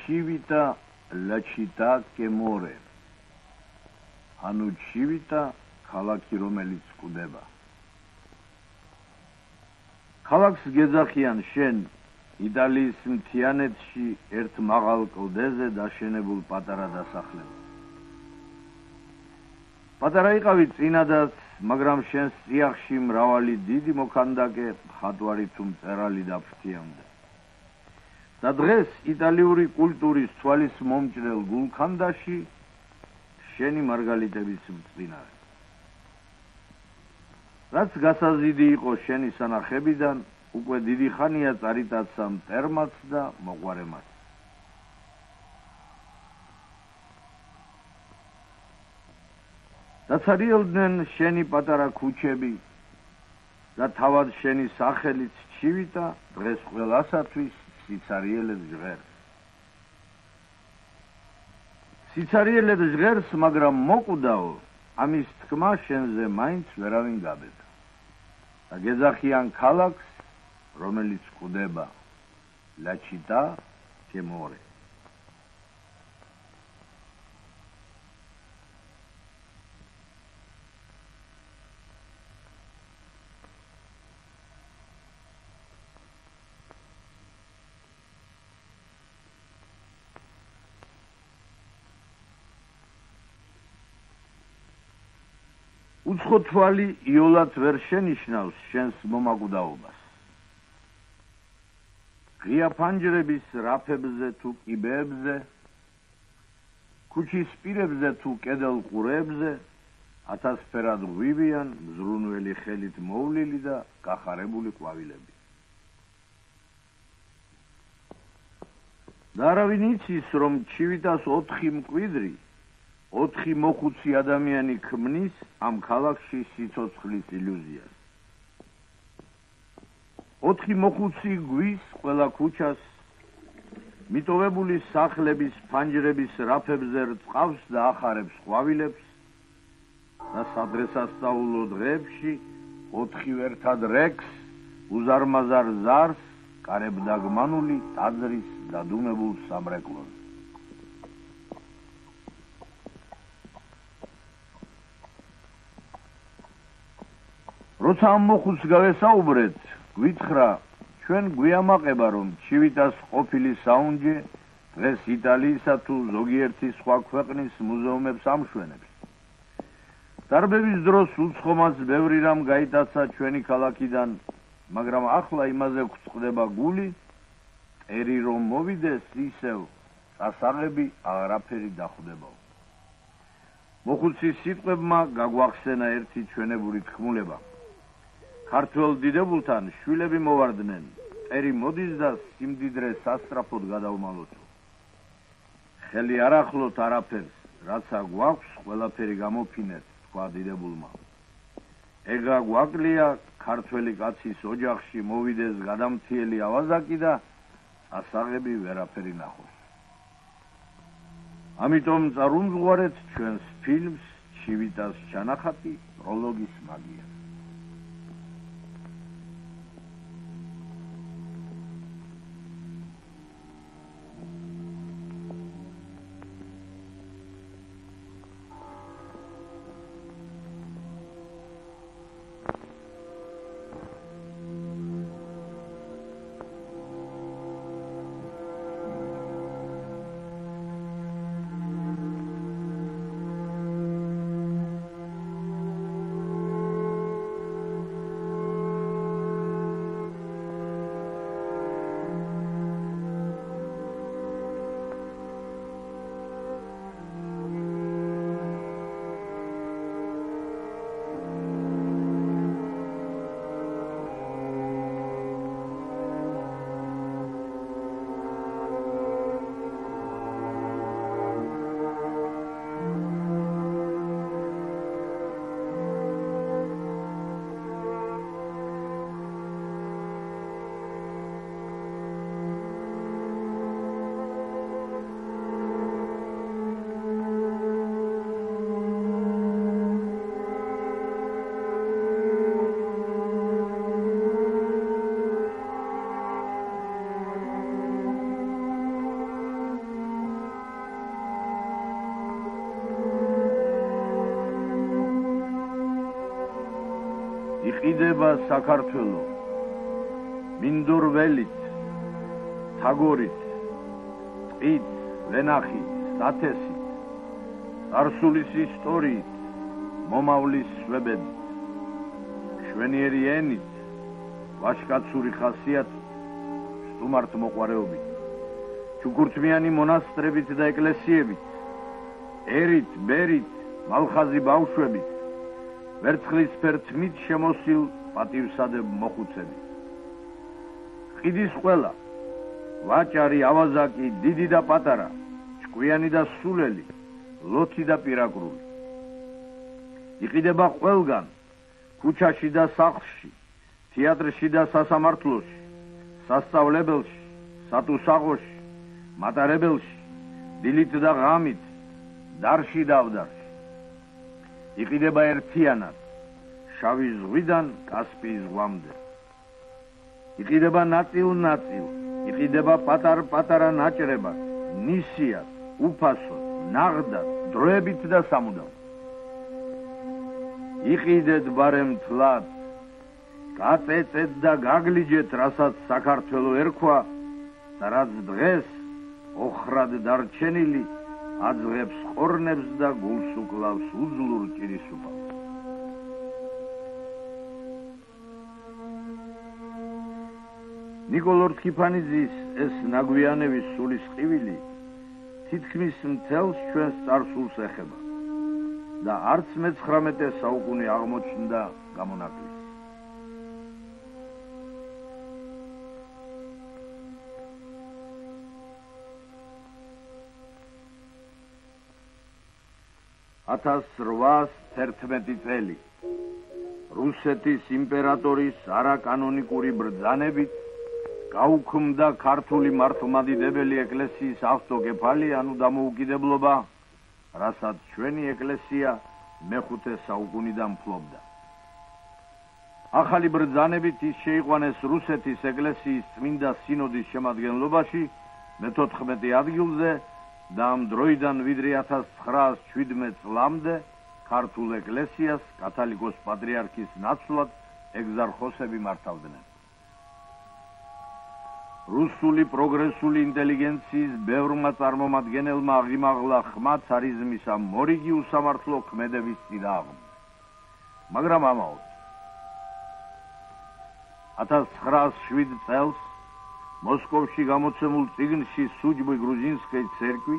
ჩივიტა ლაჩიტა კემორე ანუ ჩივიტა ქალაქი რომელიც ყდება ქალაქს გეძახიან შენ იტალიის მთიანეთში ერთ მაღალ კლდეზე დაშენებულ პატარა დასახლებას პატარა იყავი წინადაც მაგრამ შენს წიაღში მრავალი დიდი მოქანდაკე ხატვარი თუ მწერალი დაფრთიამდე და დღეს იტალიური კულტურის თვალის მომჭრელ გულქანდაში შენი მარგალიტების მწინარე რაც გასაზიდი იყო შენი სანახებიდან უკვე დიდი ხანია წარიტაცა მტერმაც და მოყარემაც დაცარიელდნენ შენი პატარა ქუჩები და თავად შენი სახელიც ჩივიტა დღეს ყველასათვის სიცარიელებს ჟღერს. სიცარიელებს ჟღერს მაგრამ მოკვდაო ამის თქმა შენზე მაინც ვერავინ გაბედა. და გეძახიან ქალაქს რომელიც ყდება ლაჩიტა კემორე უცხო თვალი იოლად ვერ შენიშნავს შენს მომაკვდაობას. ღია ფანჯრების რაფებზე თუ კიბეებზე, ქუჩის პირებზე თუ კედელ ყურებზე, ათასფერად ღვივიან მზრუნველი ხელით მოვლილი და გახარებული ყვავილები. და არავინ იცის, რომ ჩივიტას 4 მკვიდრი 4 მოხუცი ადამიანი ქმნის ამ ქალაქში სიცოცხლის ილუზიას. 4 მოხუცი გვის ყველა ქუჩას მიტოვებული სახლების ფანჯრების რაფებზე რწყავს და ახარებს ყვავილებს და სადრესასწაულო დღეებში 4 ვერთად რეკს უზარმაზარ ზარს კარებდაგმანული ტაძრის დადუმებულ სამრეკლოზე როცა ამ მოხუც გავესაუბრეთ, გვითხრა, ჩვენ გვიამაყება რომ ჩივიტას ყოფილი საუნჯე დღეს იტალიისა თუ ზოგიერთი სხვა ქვეყნის მუზეუმებს ამშვენებს. დარბების დროს უცხომას ბევრი რამ გაიტაცა ჩვენი ქალაქიდან, მაგრამ ახლა იმაზე გვწყდება გული, ერი რომ მოვიდეს ისევ ასაღები აღარაფერი დახვდებაო. მოხუცის სიტყვებმა გაგვახსენა ერთი ჩვენებური თქმულება. ქართველ დიდებულთან შვილები მოვარდნენ. ერი მოდის და სიმდიდრე სასტრაფოდ გადავმალოთ ხელი არ ახლოთ არაფერს რაცა გვაქვს ყველაფერი გამოფინეთ თქვა დიდებულმა. ეგა გვაკლია ქართველი კაცის ოჯახში მოვიდეს გადამთიელი ავაზაკი და ასაღები ვერაფერი ნახოს. ამიტომ წარუმზღვარეთ ჩვენს ფილმს ჩივიტას ჩანახატი პროლოგის მაგია იყიდება საქართველო. მინდორველით თაგორით ტყით ვენახით სათესით არსულის ისტორიით მომავლის შვებედით შვენიერი ენით ვაშკაცური ხასიათით სტუმართ მოყარეობით ჩუქურთმიანი მონასტრებით და ეკლესიებით ერით ბერით მალხაზი ბავშვებით ვერცხლის ფერთმით შემოსილ პატივსადებ მოხუცებით ყიდის ყველა ვაჭარი ავაზაკი დიდი და პატარა ჭკვიანი და სულელი ლოთი და პირაკრული იყიდება ყველგან ქუჩაში და სახლში თეატრში და სასამართლოში სასწავლებელში სატუსაღოში მატარებელში დილით და ღამით დარში და ავდარში იყიდება ერთიანად შავი ზღვიდან კასპიის ზღვამდე იყიდება ნაწილ-ნაწილ იყიდება პატარ-პატარა ნაჭრებად ნისიად უფასოდ ნაღდად დროებით და სამუდამ იყიდეთ ბარემ თლად გაწეწეთ და გაგლიჯეთ რასაც საქართველო ერქვა და რაც დღეს ოხრად დარჩენილი აძლევს ყორნებს და გულს უკლავს უძლურ კირისუბალს. ნიკოლორ ტკიფანიძის ეს ნაგვიანების სულის ყივილი თითქმის მთელს ჩვენს წარსულს ეხება და არც მე-19 საუკუნე აღმოჩნდა გამონაკლისს. 1811 წელი რუსეთის იმპერატორის არაკანონიკური ბრძანებით გაუქმდა ქართული მართლმადიდებელი ეკლესიის ავტოგეფალია ანუ დამოუკიდებლობა, რასაც ჩვენი ეკლესია მეხუთე საუკუნიდან ფლობდა. ახალი ბრძანებით ის შეიყვანეს რუსეთის ეკლესიის წმინდა სინოდის შემადგენლობაში მე-14 ადგილზე და ამ დროიდან ვიდრე 1917 წლამდე ქართულ ეკლესიას კათალიკოს პატრიარქის ნაცვლად ეგზარხოსები მართავდნენ. რუსული პროგრესული ინტელიგენციის ბევრმა წარმომადგენელმა აღიმაღლა ხმა цаრიზმისა მორიგი უსამართლო ქმედების წინააღმდეგ. მაგრამ ამაოდ 1907 წელს მოსკოვში გამოცემულ წიგნში სუჯბი გრუზინსკი церкви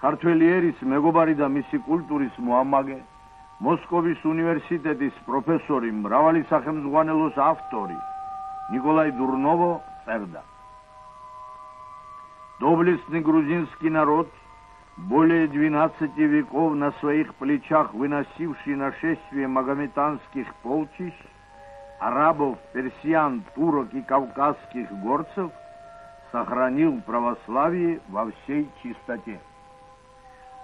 ქართველი ერის მეგობარი და მისი კულტურის მოამაგე მოსკოვის უნივერსიტეტის პროფესორი მრავალი სახელმძღვანელოს ავტორი ნიკოლაი დურნოვო წერდა. Доблестный грузинский народ, более 12 веков на своих плечах выносивший нашествие магометанских полчищ, арабов, персиан, турок и кавказских горцев, сохранил православие во всей чистоте.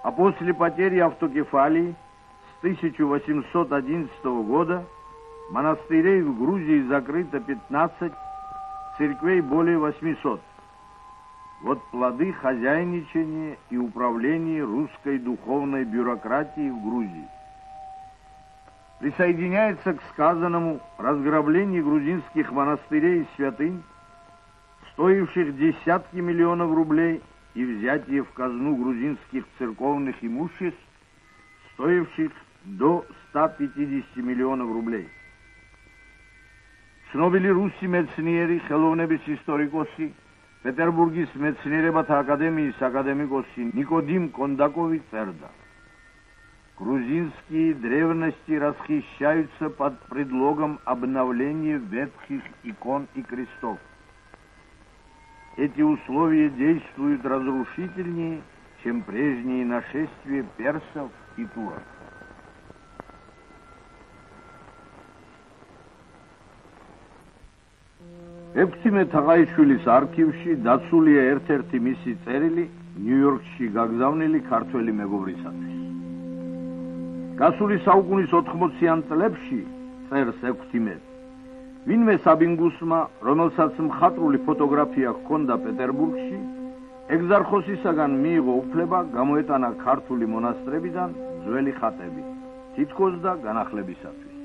А после потери автокефалии с 1811 года монастырей в Грузии закрыто 15 церквей более 800. Вот плоды хозяйничания и управления русской духовной бюрократии в Грузии Присоединяется к сказанному разграбление грузинских монастырей и святынь, стоивших десятки миллионов рублей, и взятие в казну грузинских церковных имуществ, стоивших до 150 миллионов рублей. ცნობილი რუსი მეცნიერი, ხელოვნების ისტორიკოსი, პეტერბურგის მეცნიერებათა აკადემიის აკადემიკოსი ნიკოდიმ კონდაკოვი წერდა: Грузинские древности расхищаются под предлогом обновления ветхих икон и крестов. Эти условия действуют разрушительнее, чем прежние нашествия персов и турок. ექვთიმე თაღაიშვილის არქივში დაცულია ერთ-ერთი მისი წერილი ნიუ-იორკში გაგზავნილი ქართველი მეგობრისათვის. გასული საუკუნის 80-იან წლებში წერს ექვთიმე ვინმე საბინგუსმა, რომელსაც მხატვრული ფოტოგრაფია ჰქონდა პეტერბურგში, ეგზარხოსისაგან მიიღო უფლება გამოეტანა ქართული მონასტრებიდან ძველი ხატები, თითქოს და განახლებისათვის.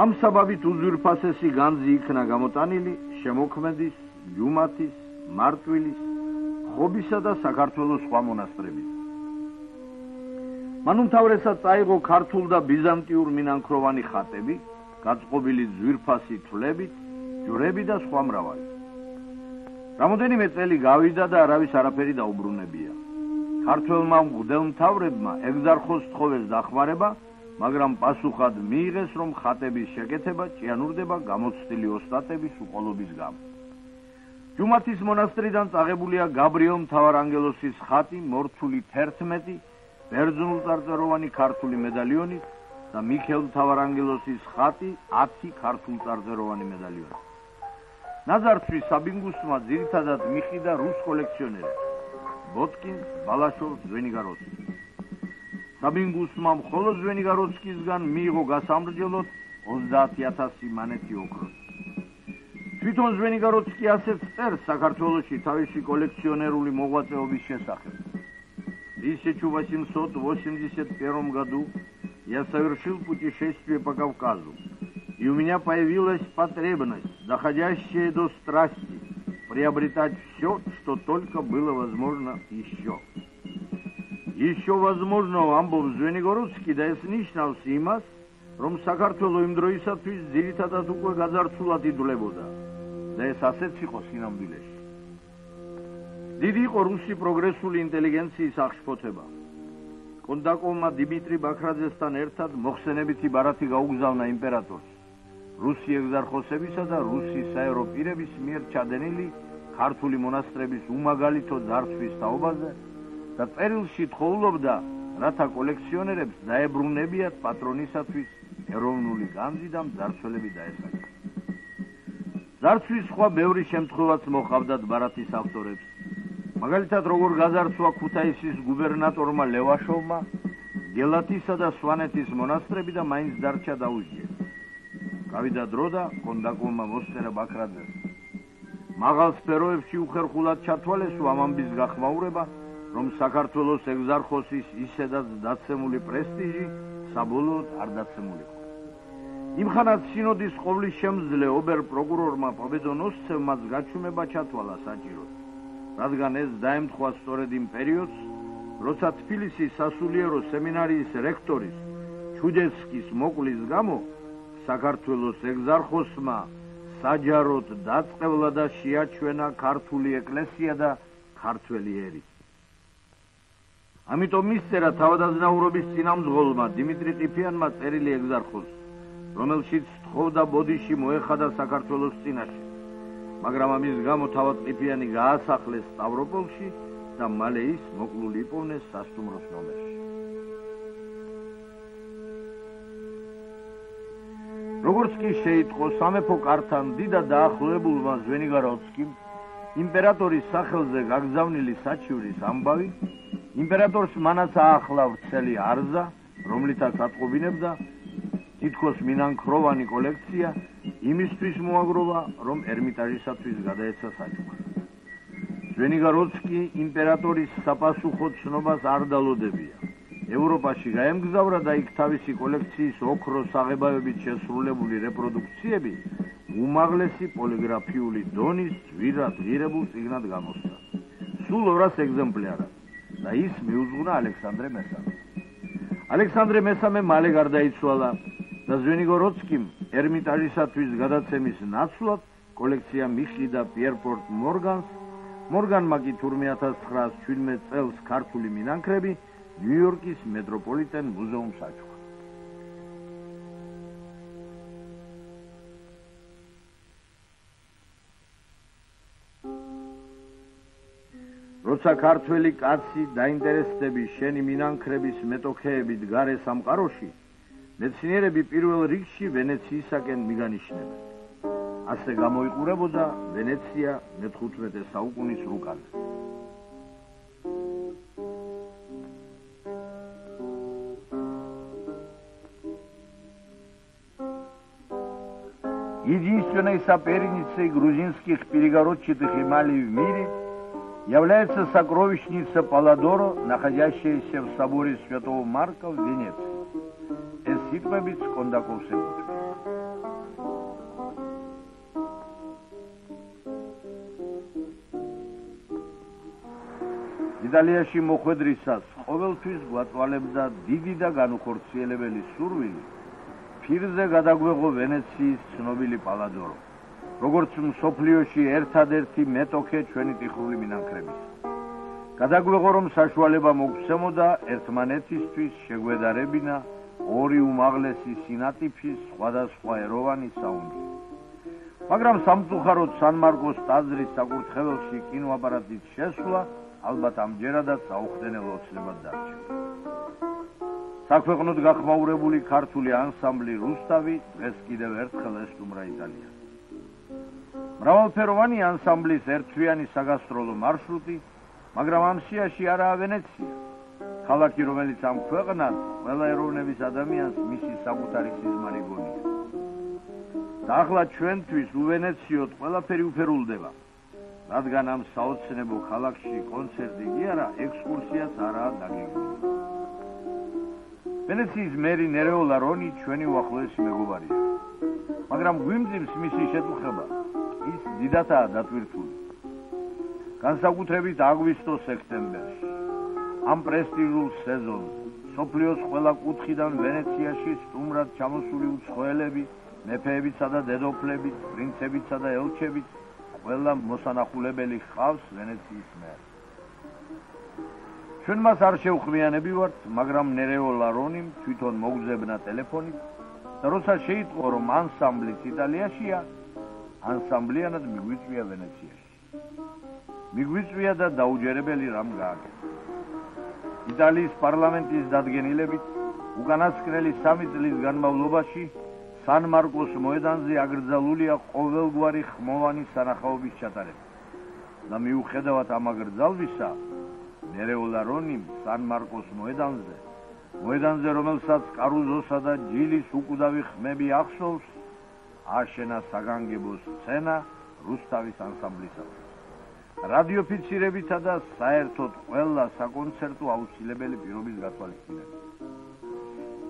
ამ საბაბით უზურპასესი განძი იქნა გამოტანილი შემოქმედის, ჯუმათის, მარტვილის, ხობისა და საქართველოს სხვა მონასტრების. მან უმთავრესად წაიღო ქართულ და ბიზანტიურ მინანქროვანი ხატები, გაწყობილი ძვირფასი თვლებით, ჯვრები და სხვა მრავალი. რამოდენიმე წელი გავიდა და არავის არაფერი დაუბრუნებია. ქართველმა მღვდელმთავრებმა ეგზარხოს თხოვეს დახმარება მაგრამ პასუხად მიიღეს, რომ ხატების შეკეთება ჭიანურდება გამოცდილი ოსტატების უყოლობის გამო. ჯუმათის მონასტრიდან წაღებულია გაბრიელ მთავარანგელოსის ხატი მორთული 11 ბერძნულწარწეროვანი ქართული მედალიონით და მიქელ მთავარანგელოსის ხატი 10 ქართულწარწეროვანი მედალიონი. ნაზარცვის საბინგუსმა ძირითადად მიხიდა რუს კოლექციონერებს ბოტკინს, ბალაშოვს, ზვენიგაროვსკის. საბინგუსმა მხოლოდ ზვენიგაროვსკისგან მიიღო გასამრჯელოდ 30000 მანეთი ოქროს. თვითონ ზვენიგაროვსკი ასეც წერს საქართველოსში თავისი კოლექციონერული მოღვაწეობის შესახებ. В 1881 году я совершил путешествие по Кавказу, и у меня появилась потребность, доходящая до страсти, приобретать все, что только было возможно еще. еще возможно ამბობს ზვენიგოროცკი და ეს ნიშნავს იმას რომ საქართველოს იმ დროისათვის ძირითადად უკვე გაძარცულად იდვლებოდა და ეს ასეც იყო სინამდვილეში დიდი იყო რუსი პროგრესული ინტელიგენციის აღშფოთება კონდაკოვმა დიმიტრი ბაქრაძესთან ერთად მოხსენებითი ბარათი გაუგზავნა იმპერატორს რუსი ეგზარხოსებისა და რუსი საერო პირების მიერ ჩადენილი ქართული მონასტრების უმაგალითო ძარცვის თაობაზე და წერილში თხოვლობდა, რათა კოლექციონერებს დაებრუნებიათ პატრონისათვის ეროვნული განძი და მძარცველები დაესახათ. ძარცვის სხვა ბევრი შემთხვევაც მოხავდათ ბარათის ავტორებს. მაგალითად, როგორ გაზარცვა ქუთაისის გუბერნატორმა ლევაშოვმა გელათისა და სვანეთის მონასტრები და მაინც დარჩა დაუჟიეს. გავიდა დრო და კონდაკოვმა მოსწერა ბაქრაძეს. მაღალ სფეროებში უხერხულად ჩათვალეს ამამბის გახმაურება რომ საქართველოს ეგზარხოსის ისედაც დაცემული პრესტიჟი საბოლოოდ არ დაცემულიყო. იმხანად სინოდის ყოვლის შემძლე ობერ პროკურორმა პობედონოსცევმა გაჩუმება ჩათვალა საჭიროდ, რადგან ეს დაემთხვა სწორედ იმ პერიოდს, როცა თბილისის სასულიერო სემინარიის რექტორის ჩუდესკის მოკვლის გამო საქართველოს ეგზარხოსმა საჯაროდ დაწყევლა და შეაჩვენა ქართული ეკლესია და ქართველი ერი. ამიტომ მისწერა თავადაზნაურობის წინამძღოლმა დიმიტრი ყიფიანმა წერილი ეგზარხოს, რომელშიც თხოვდა ბოდიში მოეხადა საქართველოს წინაშე. მაგრამ ამის გამო თავად ყიფიანი გაასახლეს სტავროპოლში და მალე ის მოკლული იპოვნეს სასტუმროს ნომერში. როგორც კი შეიტყო სამეფო კართან დიდად დაახლოებულმა ზვენიგაროვსკიმ იმპერატორის სახელზე გაგზავნილი საჩივრის ამბავი იმპერატორს მანაც აახლა ვრცელი არზა, რომლითაც ატყობინებდა თითქოს მინანქროვანი კოლექცია იმისთვის მოაგროვა, რომ ერმიტაჟისათვის გადაეცა საჭმელი. ჟენიგაროცკი იმპერატორის საპასუხო ცნობას არ დალოდებია. ევროპაში გაემგზავრა და იქ თავისი კოლექციის ოქროს საღებავებით შესრულებული რეპროდუქციები უმაღლესი პოლიგრაფიული დონის ძვირად ღირებულ წიგნად გამოსცა. სულ 200 ეგზემპლარად. და ის მიუძღვნა ალექსანდრე მესამე. ალექსანდრე მესამე მალე გარდაიცვალა და ზვენიგოროცკიმ ერმიტაჟისათვის გადაცემის ნაცვლად კოლექცია მიხიდა პიერპორტ მორგანს. მორგანმა კი თურმე 1917 წელს ქართული მინანქრები ნიუ-იორკის მეტროპოლიტენ მუზეუმს აჩუქა. როცა ქართველი კაცი დაინტერესდები შენი მინანქრების მეტოქეებით გარე სამყაროში, მეცნიერები პირველ რიგში ვენეციისაკენ მიგანიშნებენ. ასე გამოიყურებოდა ვენეცია მე-15 საუკუნის რუკაზე. Единственной соперницей грузинских перегородчатых эмалей в мире – является сокровищница Паладоро, находящаяся в соборе Святого Марка в Венеции. სიტყვებიც კონდაკოვს ებუჭა. იტალიაში მოხვედრისას ყოველთვის გვაწვალებდა დიდი და განუხორციელებელი სურვილი ფირზე გადაგვეღო ვენეციის ცნობილი პალადორო, როგორც მსოფლიოში ერთადერთი მეტოქე ჩვენი ტიხული მინანქრების. გადაგვეღო რომ საშუალება მოგვცემოდა ერთმანეთისთვის შეგვედარებინა ორი უმაღლესი სინატიფის სხვადასხვა ეროვანი საუნჯი მაგრამ სამწუხაროდ სან მარკოს ტაძრის საკურთხეველში კინოაპარატის შესვლა ალბათ ამჯერადაც აუხდენელო ოცნებად დარჩა. საქვეყნოდ გახმაურებული ქართული ანსამბლი რუსთავი დღეს კიდევ ერთხელ ესტუმრა იტალიას. მრავალფეროვანი ანსამბლის ერთვიანი საგასტროლო მარშრუტი, მაგრამ ამ სიაში არაა ვენეცია. ქალაქი, რომელიც ამ ქვეყნას ყველა ეროვნების ადამიანს მისი საკუთარი სიზმარი გონია. და ახლა ჩვენთვის უვენეციოთ ყველაფერი უფერულდება. რადგან ამ საოცნებო ქალაქში კონცერტი კი არა, ექსკურსიაც არაა დაგეგმილი. ვენეციის მერი ნერეოლა რონი ჩვენი უახლოესი მეგობარია. მაგრამ გვიმძიმს მისი შეტუხება. ის დიდათაა დატვირთული. განსაკუთრებით აგვისტო-სექტემბერში. ამ პრესტიჟულ სეზონს სოფლიოს ყველა კუთხიდან ვენეციაში სტუმრად ჩამოსული უცხოელები მეფეებიცა და დედოფლებით, პრინცებიცა და ელჩებით ყველა მოსანახულებელი ხავს ვენეციის მერ. ჩვენ მას არ შევხვმიანები ვართ, მაგრამ ნერეო ლარონიმ თვითონ მოგზებნა ტელეფონით და როცა შეიტყო რომ ანსამბლიც იტალიაშია, ანსამბლიანად მიგვიწვია ვენეციაში. მიგვიწვია და დაუჯერებელი რამ გააკეთა. იტალიის პარლამენტის დადგენილებით უკანასკნელი 3 წლის განმავლობაში სან მარკოს მოედანზე აკრძალულია ყოველგვარი ხმოვანი სანახაობის ჩატარება. და მიუხედავად ამ აკრძალვისა, ნერეოლა რონიმ სან მარკოს მოედანზე, მოედანზე რომელსაც კარუზოსა და ჯილის უკვდავი ხმები ახსოვს, აშენა საგანგებო სცენა რუსთავის ანსამბლისათვის. რადიოფიცირებითა და საერთოდ ყველა საკონცერტო აუცილებელი პირობის გათვალისწინებით.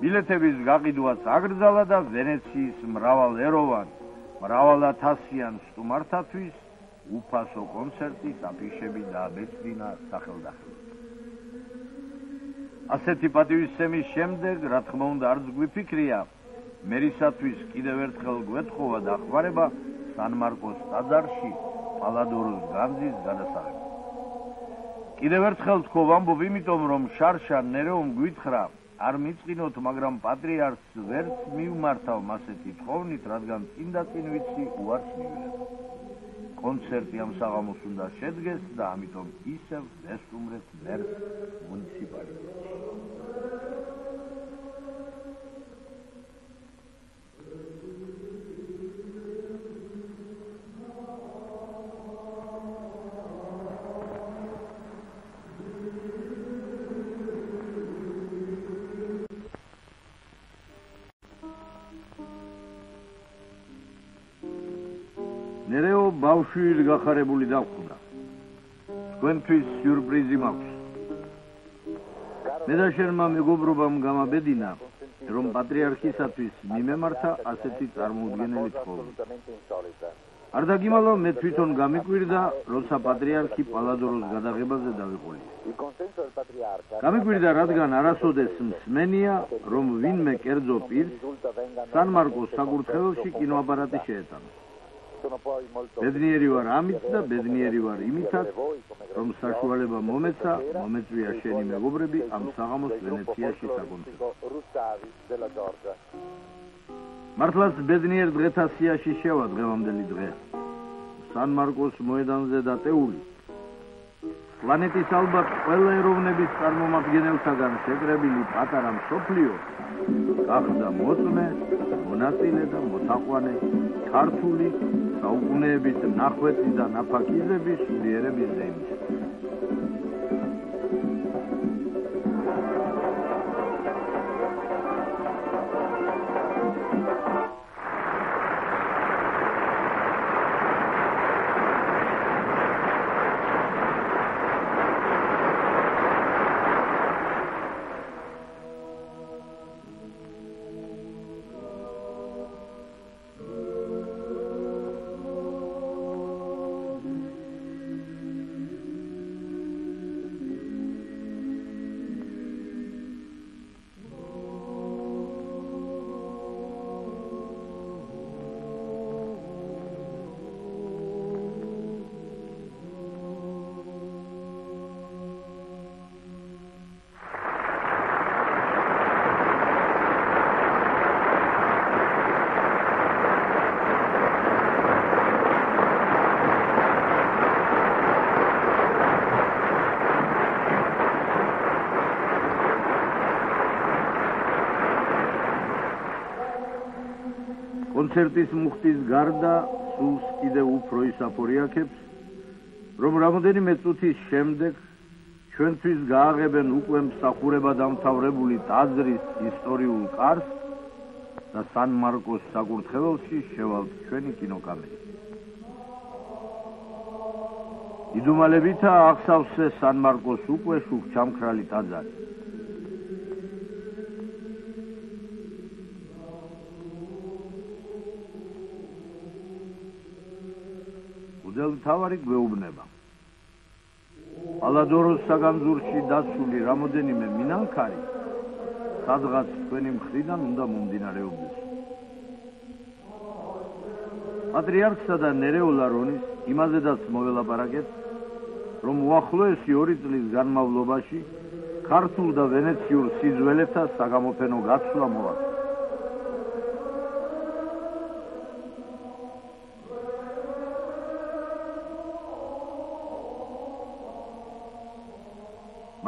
ბილეთების გაყიდვაც აგრძალა და ვენეციის მრავალ ეროვან, მრავალათასიან სტუმართათვის უფასო კონცერტის აფიშები დააბეჭდინა სახელდახელოდ. ასეთი პატივისცემის შემდეგ, რა თქმა უნდა, არც გვიფიქრია, მერისათვის კიდევ ერთხელ გვეთხოვა დახმარება სან მარკოს ტაძარში პალადოროს განძის გადასაღებად. კიდევ ერთხელ თქო ვამბობ, იმიტომ რომ შარშა ნერეომ გვითხრა არ მიწყინოთ, მაგრამ პატრიარქს ვერც მიუმართავ მასეთი თხოვნით, რადგან წინდა წინ ვიცი უარს მივიღებ. კონცერტი ამ საღამოს უნდა შედგეს და ამიტომ ისევ ესტუმრეთ მერს მუნიციპალიტეტში. ბავშვი გახარებული დახვდა. თქვენთვის სიურპრიზი მაქვს. მე და შენმა მეგობრობამ გამაბედინა, რომ პატრიარქისათვის მიმემართა ასეთი წარმოუდგენელი თხოვნა. არ დაგიმალო მე თვითონ გამიკვირდა, როცა პატრიარქი პალადოროს გადაღებაზე დავიყოლია. გამიკვირდა, რადგან არასოდეს მსმენია, რომ ვინმე კერძო პირს სან მარკოს საკურთხეველში კინოაპარატი შეეტანა. ბედნიერი ვარ ამით და ბედნიერი ვარ იმითაც, რომ საშუალება მომეცა, მომეწვია შენი მეგობრები ამ საღამოს ვენეციაში საკონცერტო. მართლაც ბედნიერ დღეთასიაში შევა დღევამდელი დღე. სან მარკოს მოედანზე დატეული. პლანეტის ალბათ ყველა ეროვნების წარმომადგენელთაგან შეკრებილი პატარა მსოფლიო გახდა მოწმე, მონაწილე და მოთაყვანე ქართული საუკუნეებით ნახვეწი და ნაფაკიზების სულიერების ზემის. კონცერტის მუხტის გარდა სულს კიდევ უფრო ისაფორიაქებს, რომ რამოდენიმე წუთის შემდეგ ჩვენთვის გააღებენ უკვე მსახურება დამთავრებული ტაძრის ისტორიულ კარს და სან მარკოს საკურთხეველში შევალთ ჩვენი კინოკამერა. იდუმალებითა ახსავსე სან მარკოს უკვე შუქ ჩამქრალი ტაძარი. მღვდელმთავარი გვეუბნება. ალადოროს საგანძურში დაცული რამოდენიმე მინანქარი სადღაც თქვენი მხრიდან უნდა მომდინარეობდეს. პატრიარქსა და ნერეულ არონის იმაზედაც მოველაპარაკეთ, რომ უახლოესი ორი წლის განმავლობაში ქართულ და ვენეციურ სიძველეთა საგამოფენო გაცვლა მოაწყო.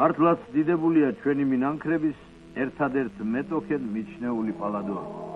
მართლაც დიდებულია ჩვენი მინანქრების ერთადერთ მეტოქენ მიჩნეული პალადოა.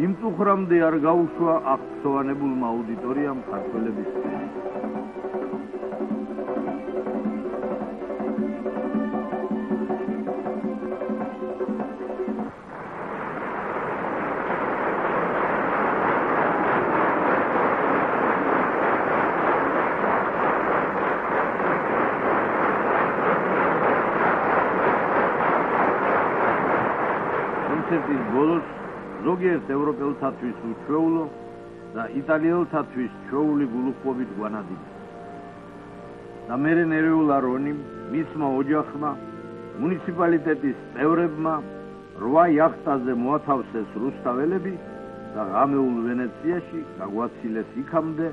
იმწუხრამდე არ გაუშვა აღწოვანებულმა აუდიტორიამ ქართველების კონცერტის ბოლოს ზოგიერთ ევროპელთათვის უჩვეულო და იტალიელთათვის ჩვეული გულუხობით გვანადიდა. და მერე ნერეულ არონიმ მისმა ოჯახმა მუნიციპალიტეტის წევრებმა რვა იახტაზე მოათავსეს რუსთაველები და ღამეულ ვენეციაში გაგვაცილეს იქამდე,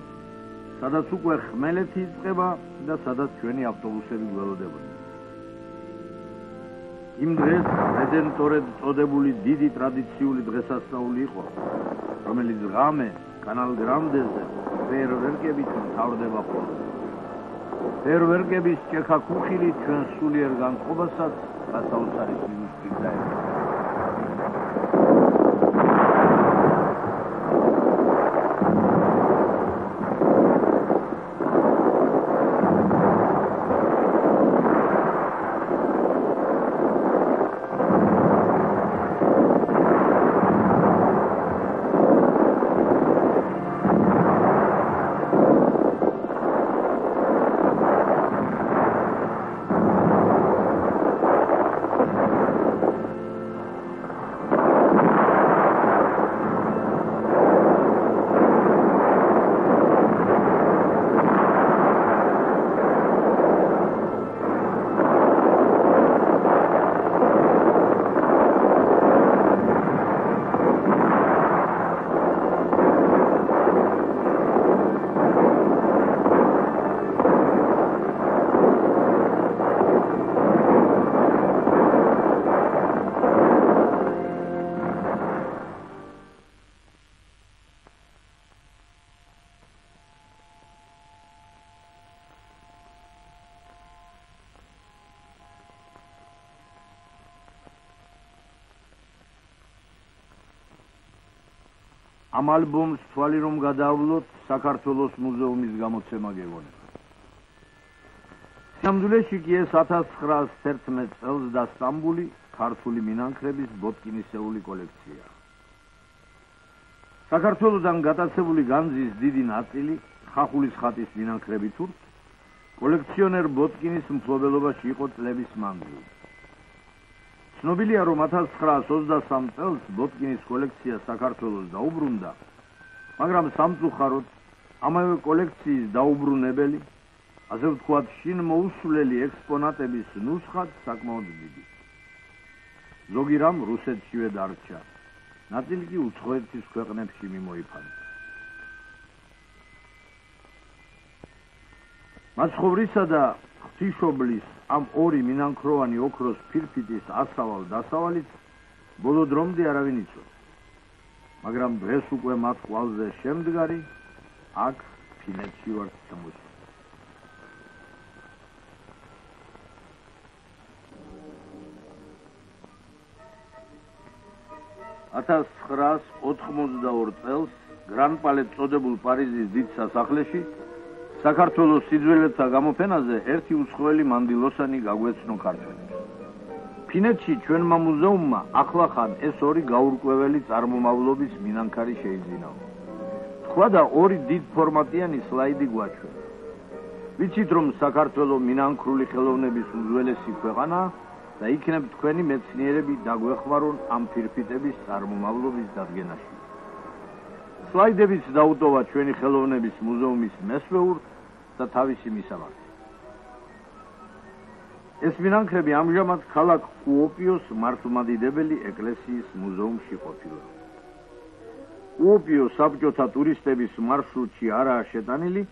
სადაც უკვე ხმელეთი იწყება და სადაც ჩვენი ავტობუსები გველოდებოდა. იმ დღეს რედენტორედ წოდებული დიდი ტრადიციული დღესასწაული იყო, რომელიც ღამე კანალ გრანდეზე ფერვერკებით მთავრდება ხოლმე. ფერვერკების ჭექა კუხილი ჩვენ სულიერ განწყობასაც გასაოცარი სიუჟეტი დაერქვა. ამ ალბომს თვალი რომ გადავლოთ საქართველოს მუზეუმის გამოცემა გეგონება სამდულეში კი ეს 1911 წელს და სტამბული ქართული მინანქრების ბოტკინისეული კოლექცია. საქართველოსთან გატაცებული განძის დიდი ნაწილი ხახულის ხატის მინანქრები თურთ კოლექციონერ ბოტკინის მფლობელობაში იყო წლების მანძილზე ცნობილია რომ 1923 წელს ბოტკინის კოლექცია საქართველოს დაუბრუნდა მაგრამ სამწუხაროდ ამავე კოლექციის დაუბრუნებელი ასე ვთქვათ შინ მოუსვლელი ექსპონატების ნუსხად საკმაოდ დიდი. ზოგი რამ რუსეთშივე დარჩა. ნაწილი კი უცხოეთის ქვეყნებში მიმოიფანტა. მაცხოვრისა და ღვთისმშობლის ამ ორი მინანქროვანი ოქროს ფირფიტის ასავალ დასავალით ბოლო დრომდე არავინ იცოდა. მაგრამ დღეს უკვე მათ ყვალზე შემდგარი აქ ფინეთში ვარ ჩამოსული. 1982 წელს გრან-პალეტ წოდებულ პარიზის დიდ სასახლეში საქართველოს სიძველეთა გამოფენაზე ერთი უცხოელი მანდილოსანი გაგვეცნო ქართველებს. ფინეთში ჩვენმა მუზეუმმა ახლახან ეს ორი გაურკვეველი წარმომავლობის მინანქარი შეიძინა. თქვა და ორი დიდ ფორმატიანი სლაიდი გვაჩვენა. ვიცით რომ საქართველოს მინანქრული ხელოვნების უძველესი ქვეყანა და იქნებ თქვენი მეცნიერები დაგვეხმარონ ამ ფირფიტების წარმომავლობის დადგენაში. სლაიდების დაუტოვა ჩვენი ხელოვნების მუზეუმის მესვეურს და თავისი მისამართი. ეს მინანქრები ამჟამად ქალაქ უოპიოს მართლმადიდებელი ეკლესიის მუზეუმში ყოფილა. უოპიო საბჭოთა ტურისტების მარშრუტში არაა შეტანილი,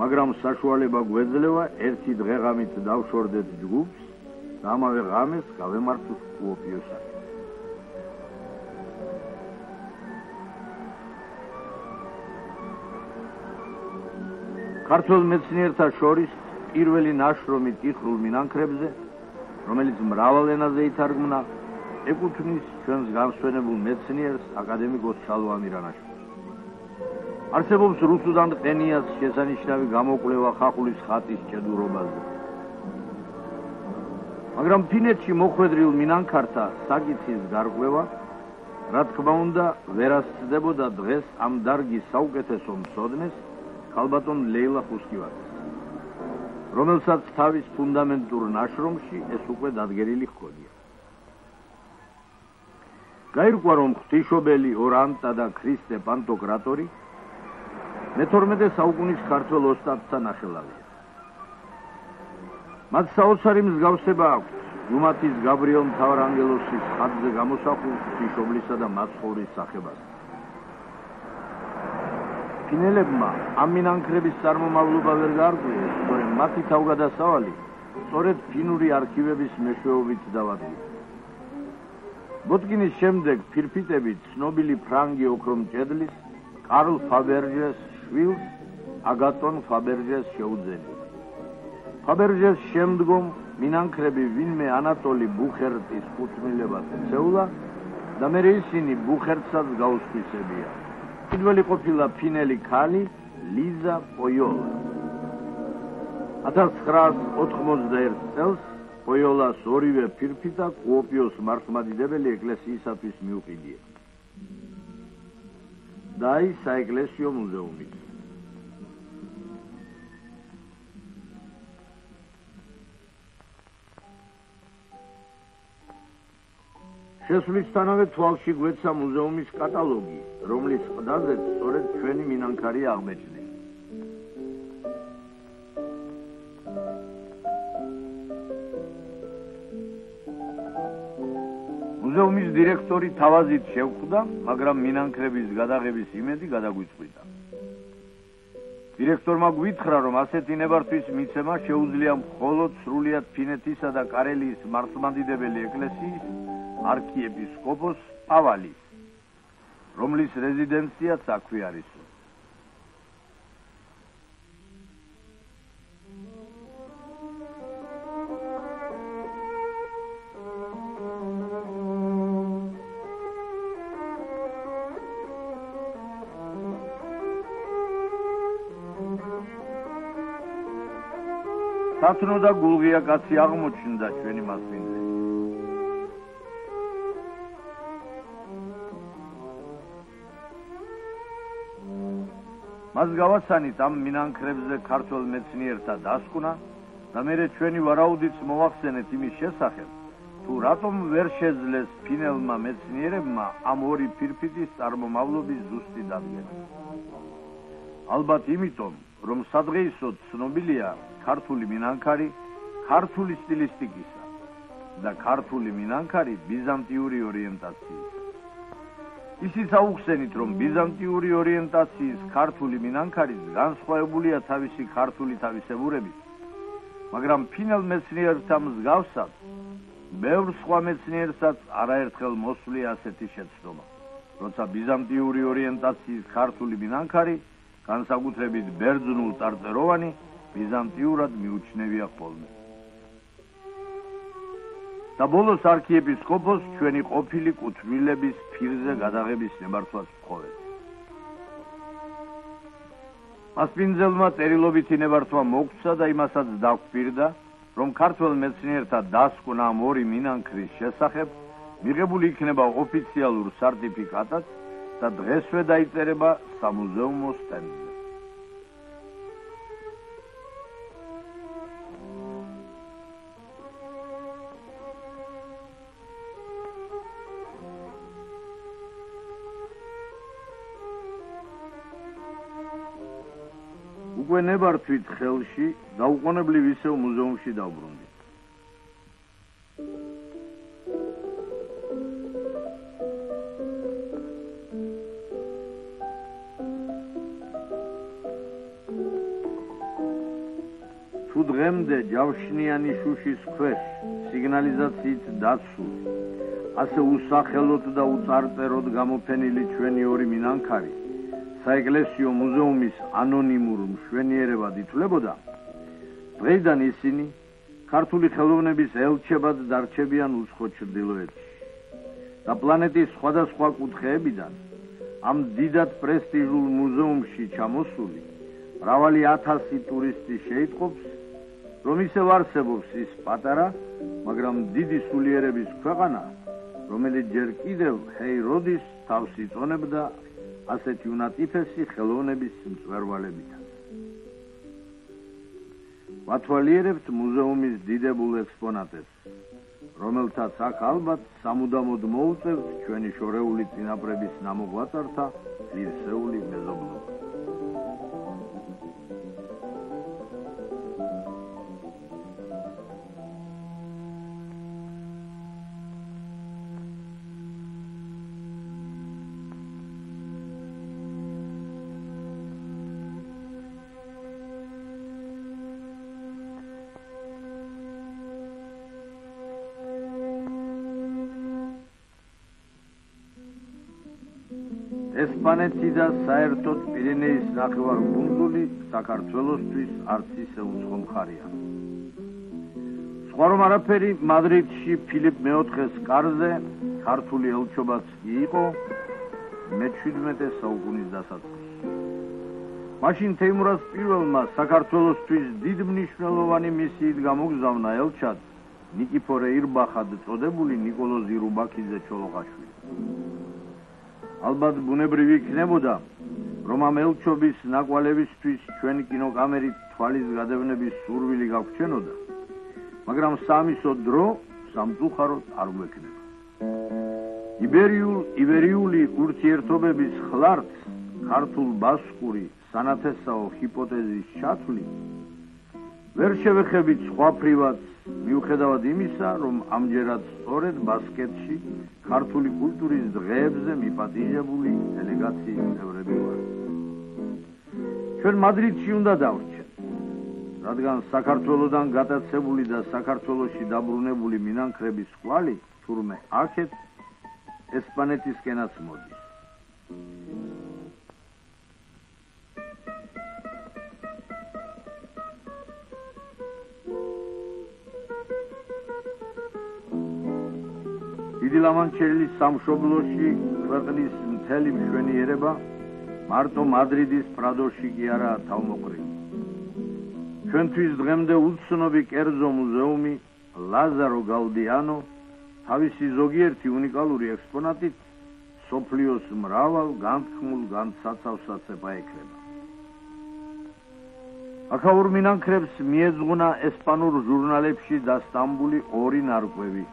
მაგრამ საშუალება გვეძლევა ერთი დღეღამით დავშორდეთ ჯგუფს და ამავე ღამეს გავემართოთ უოპიოსთან. ქართულ მეცნიერთა შორის პირველი ნაშრომი ტიხრულ მინანქრებზე, რომელიც მრავალ ენაზე ითარგმნა, ეკუთვნის ჩვენს განსვენებულ მეცნიერს აკადემიკოს ჩალო ამირანაშვილს. არსებობს რუსუდან ყენიას შესანიშნავი გამოკვლევა ხახულის ხატის ჭედურობაზე. მაგრამ ფინეთში მოხვედრილ მინანქართა საკითხის გარკვევა რა თქმა უნდა ვერასწრებოდა დღეს ამ დარგის საუკეთესო მსოდნეს ხალბატონ ლეილა ხუსკივაძე. რომელსაც თავის ფუნდამენტურ ნაშრომში ეს უკვე დადგენილი ჰქონია. გაირკვა რომ ღვთისმშობელი ორანტა და ქრისტე პანტოკრატორი მე-12 საუკუნის ქართველ ოსტატთან ახელავია მათ საოცარი მსგავსება აქვს ჯუმათის გაბრიელ მთავარანგელოსის ხატზე გამოსახულ ღვთისმშობლისა და მაცხოვრის სახებასთან ფინელებმა ამ მინანქრების წარმომავლობა ვერ გაარკვიეს, თორემ მათი თავგადასავალი სწორედ ფინური არქივების მეშვეობით დავადგინეს. ბოტკინის შემდეგ ფირფიტები ცნობილი ფრანგი ოქრომჭედლის კარლ ფაბერჟეს შვილს აგატონ ფაბერჟეს შეუძენია. ფაბერჟეს შემდგომ მინანქრები ვინმე ანატოლი ბუხერტის ხუთმილებას ეცეულა და მე ისინი ბუხერტსაც გაუსხვისებიან. პირველი ყოფილა ფინელი ქალი ლიზა პოიოლა. 1991 წელს პოიოლას ორივე ფირფიტა კუოპიოს მართლმადიდებელი ეკლესიისათვის მიუყიდია. და ის საეკლესიო მუზეუმით შესვლისთანავე თვალში გვეცა მუზეუმის კატალოგი, რომლის ყდაზე სწორედ ჩვენი მინანქარი აღმეჩნდა. მუზეუმის დირექტორი თავაზით შევხვდა, მაგრამ მინანქრების გადაღების იმედი გადაგვიწყვიტა. დირექტორმა გვითხრა, რომ ასეთი ნებართვის მიცემა შეუძლია მხოლოდ სრულიად ფინეთისა და კარელიის მართლმადიდებელი ეკლესიის არქიეპისკოპოს პავალი, რომლის რეზიდენციაც აქვე არის. საცნო და გულღია კაცი აღმოჩნდა ჩვენი მასპინძელი. მას გავასანით ამ მინანქრებზე ქართულ მეცნიერთა დასკვნა და მე ჩვენი ვარაუდიც მოახსენეთ იმის შესახებ, თუ რატომ ვერ შეძლეს ფინელმა მეცნიერებმა ამ ორი ფირფიტის წარმომავლობის ზუსტი დადგენა. ალბათ იმიტომ, რომ სადღეისოდ ცნობილია ქართული მინანქარი ქართული სტილისტიკისა და ქართული მინანქარი ბიზანტიური ორიენტაციის. ისიც აუხსენით, რომ ბიზანტიური ორიენტაციის ქართული მინანქარი განსხვავებულია თავისი ქართული თავისებურებით, მაგრამ ფინალ მეცნიერთა მსგავსად, ბევრ სხვა მეცნიერსაც არაერთხელ მოსვლია ასეთი შეცდომა, როცა ბიზანტიური ორიენტაციის ქართული მინანქარი განსაკუთრებით ბერძნულ წარწეროვანი ბიზანტიურად მიუჩნევია ხოლმე. და ბოლოს არქიეპისკოპოს ჩვენი ყოფილი კუთვნილების ფირზე გადაღების ნებართვას ვხოვეთ. მასპინძელმა წერილობითი ნებართვა მოგცა და იმასაც დაგვირდა, რომ ქართულ მეცნიერთა დასკვნა ამ ორი მინანქრის შესახებ მიღებული იქნება ოფიციალურ სერტიფიკატად და დღესვე დაიწერება სამუზეუმო სტენდზე. უკვე ნებართვით ხელში დაუყოვნებლივ ისევ მუზეუმში დავბრუნდი. თუ დღემდე ჯავშნიანი შუშის ქვეშ სიგნალიზაციით დაცული ასე უსახელოდ და უწარწეროდ გამოფენილი ჩვენი ორი მინანქარი საეკლესიო მუზეუმის ანონიმურ მშვენიერებად ითვლებოდა დღეიდან ისინი ქართული ხელოვნების ელჩებად დარჩებიან უცხო ჩრდილოეთში და პლანეტის სხვადასხვა კუთხეებიდან ამ დიდად პრესტიჟულ მუზეუმში ჩამოსული მრავალი ათასი ტურისტი შეიტყობს რომ ისევ არსებობს ის პატარა მაგრამ დიდი სულიერების ქვეყანა რომელიც ჯერ კიდევ ჰეიროდის თავს იწონებდა ასეთი უნატიფესი ხელოვნების მწვერვალებიდან. ვათვალიერებთ მუზეუმის დიდებულ ექსპონატებს, რომელთაც აქ ალბათ სამუდამოდ მოუწევთ ჩვენი შორეული წინაპრების ნამოღვაწართა ღირსეული მეზობლობა. ესპანეთიდან საერთოდ პირენეის ნახევარკუნძული საქართველოსთვის არც ისე უცხო მხარეა. სხვა რომ არაფერი მადრიდში ფილიპ მეოთხეს კარზე ქართული ელჩობაც კი იყო მე-17 საუკუნის დასაწყისში. მაშინ თეიმურაზ პირველმა საქართველოსთვის დიდ მნიშვნელოვანი მისიით გამოგზავნა ელჩად ნიკიფორე ირბახად წოდებული ნიკოლოზ ირუბაქიძე ჩოლოყაშვილი. ალბათ ბუნებრივი იქნებოდა რომ ამ ელჩობის ნაკვალებისთვის ჩვენი კინოკამერით თვალის გადავნების სურვილი გაგვჩენოდა მაგრამ სამისო დრო სამწუხაროდ არ გვექნება. იბერიულ იბერიული ურთიერთობების ხლართ ქართულ ბასკური სანათესაო ჰიპოთეზის ჩათვლი ვერ შევეხებით სხვა პრივატ მიუხედავად იმისა, რომ ამჯერად სწორედ ბასკეთში ქართული კულტურის დღეებზე მიპატიჟებული დელეგაციის წევრები ვართ. ჩვენ მადრიდში უნდა დავრჩეთ, რადგან საქართველოსდან გატაცებული და საქართველოსში დაბრუნებული მინანქრების კვალი თურმე აქეთ ესპანეთისკენაც მოდის. ლამანჩელის სამშობლოში ქვეყნის მთელი მშვენიერება მარტო მადრიდის პრადოში კი არა თავმოყრილი. ჩვენთვის დღემდე უცნობი კერძო მუზეუმი ლაზარო გალდიანო თავისი ზოგიერთი უნიკალური ექსპონატით სოფლიოს მრავალ განთქმულ განსაცავსად ეპაექრება. აქაურ მინანქრებს მიეძღვნა ესპანურ ჟურნალებში დასტამბული ორი ნარკვევი.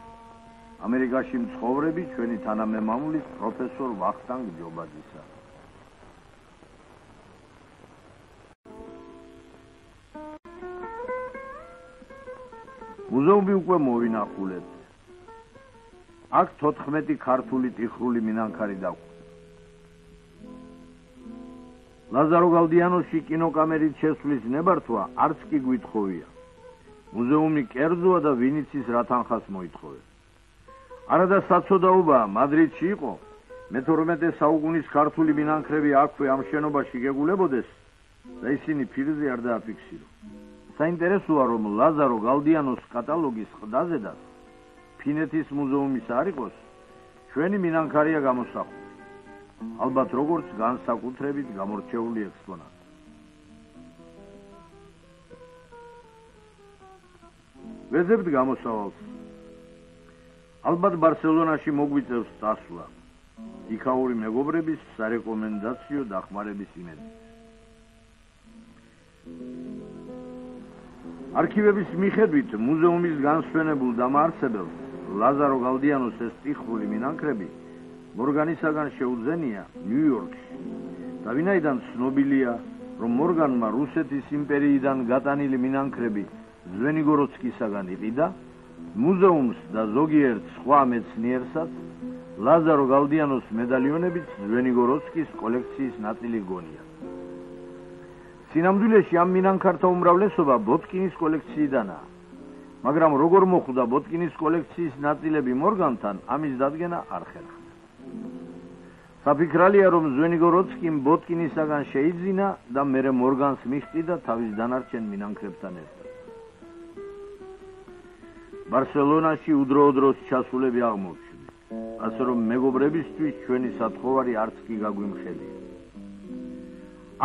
ამერიკაში მცხოვრები ჩვენი თანამემამულის პროფესორ ვახტანგ ჯობაძისა. მუზეუმი უკვე მოვინახულეთ. აქ 14 ქართული ტიხრული მინანქარი დაგვ. ლაზარო გალდიანოში კინოკამერით შესვლის ნებართვა არც კი გვითხოვია. მუზეუმი კერძოა და ვინიცის რა თანხას მოითხოვე. არადა საცოდაობა მადრიდში იყო. მე-12 საუკუნის ქართული მინანქრები აქვე ამ შენობაში გეგულებოდეს და ისინი ფირზე არ დააფიქსირო. საინტერესოა რომ ლაზარო გალდიანოს კატალოგის ყდაზედაც ფინეთის მუზეუმის არ იყოს ჩვენი მინანქარია გამოსახული. ალბათ როგორც განსაკუთრებით გამორჩეული ექსპონატი. ვეძებთ გამოსავალს. ალბათ ბარსელონაში მოგვიწევს წასვლა. იქაური მეგობრების სარეკომენდაციო დახმარების იმედით. არქივების მიხედვით მუზეუმის განსვენებულ დამაარსებელს ლაზარო გალდიანოს ეს ტიხრული მინანქრები მორგანისაგან შეუძენია ნიუ-იორკში. და ვინაიდან ცნობილია, რომ მორგანმა რუსეთის იმპერიიდან გატანილი მინანქრები ზვენიგოროდსკისაგან იყიდა, მუზეუმს და ზოგიერთ სხვა მეცნიერსაც ლაზარო გალდიანოს მედალიონებიც ზვენიგოროდსკის კოლექციის ნაწილი გონია. სინამდვილეში ამ მინანქართა უმრავლესობა ბოტკინის კოლექციიდანაა. მაგრამ როგორ მოხვდა ბოტკინის კოლექციის ნაწილები მორგანთან, ამის დადგენა არ ხერხდა. საფიქრალია, რომ ზვენიგოროდსკიმ ბოტკინისაგან შეიძინა და მერე მორგანს მიხტიდა თავის დანარჩენ მინანქრებთან ერთად. ბარსელონაში უდროოდროს ჩასულები აღმოჩნდა. ასე რომ მეგობრებისთვის ჩვენი სათხოვარი არც კი გაგვიმხედია.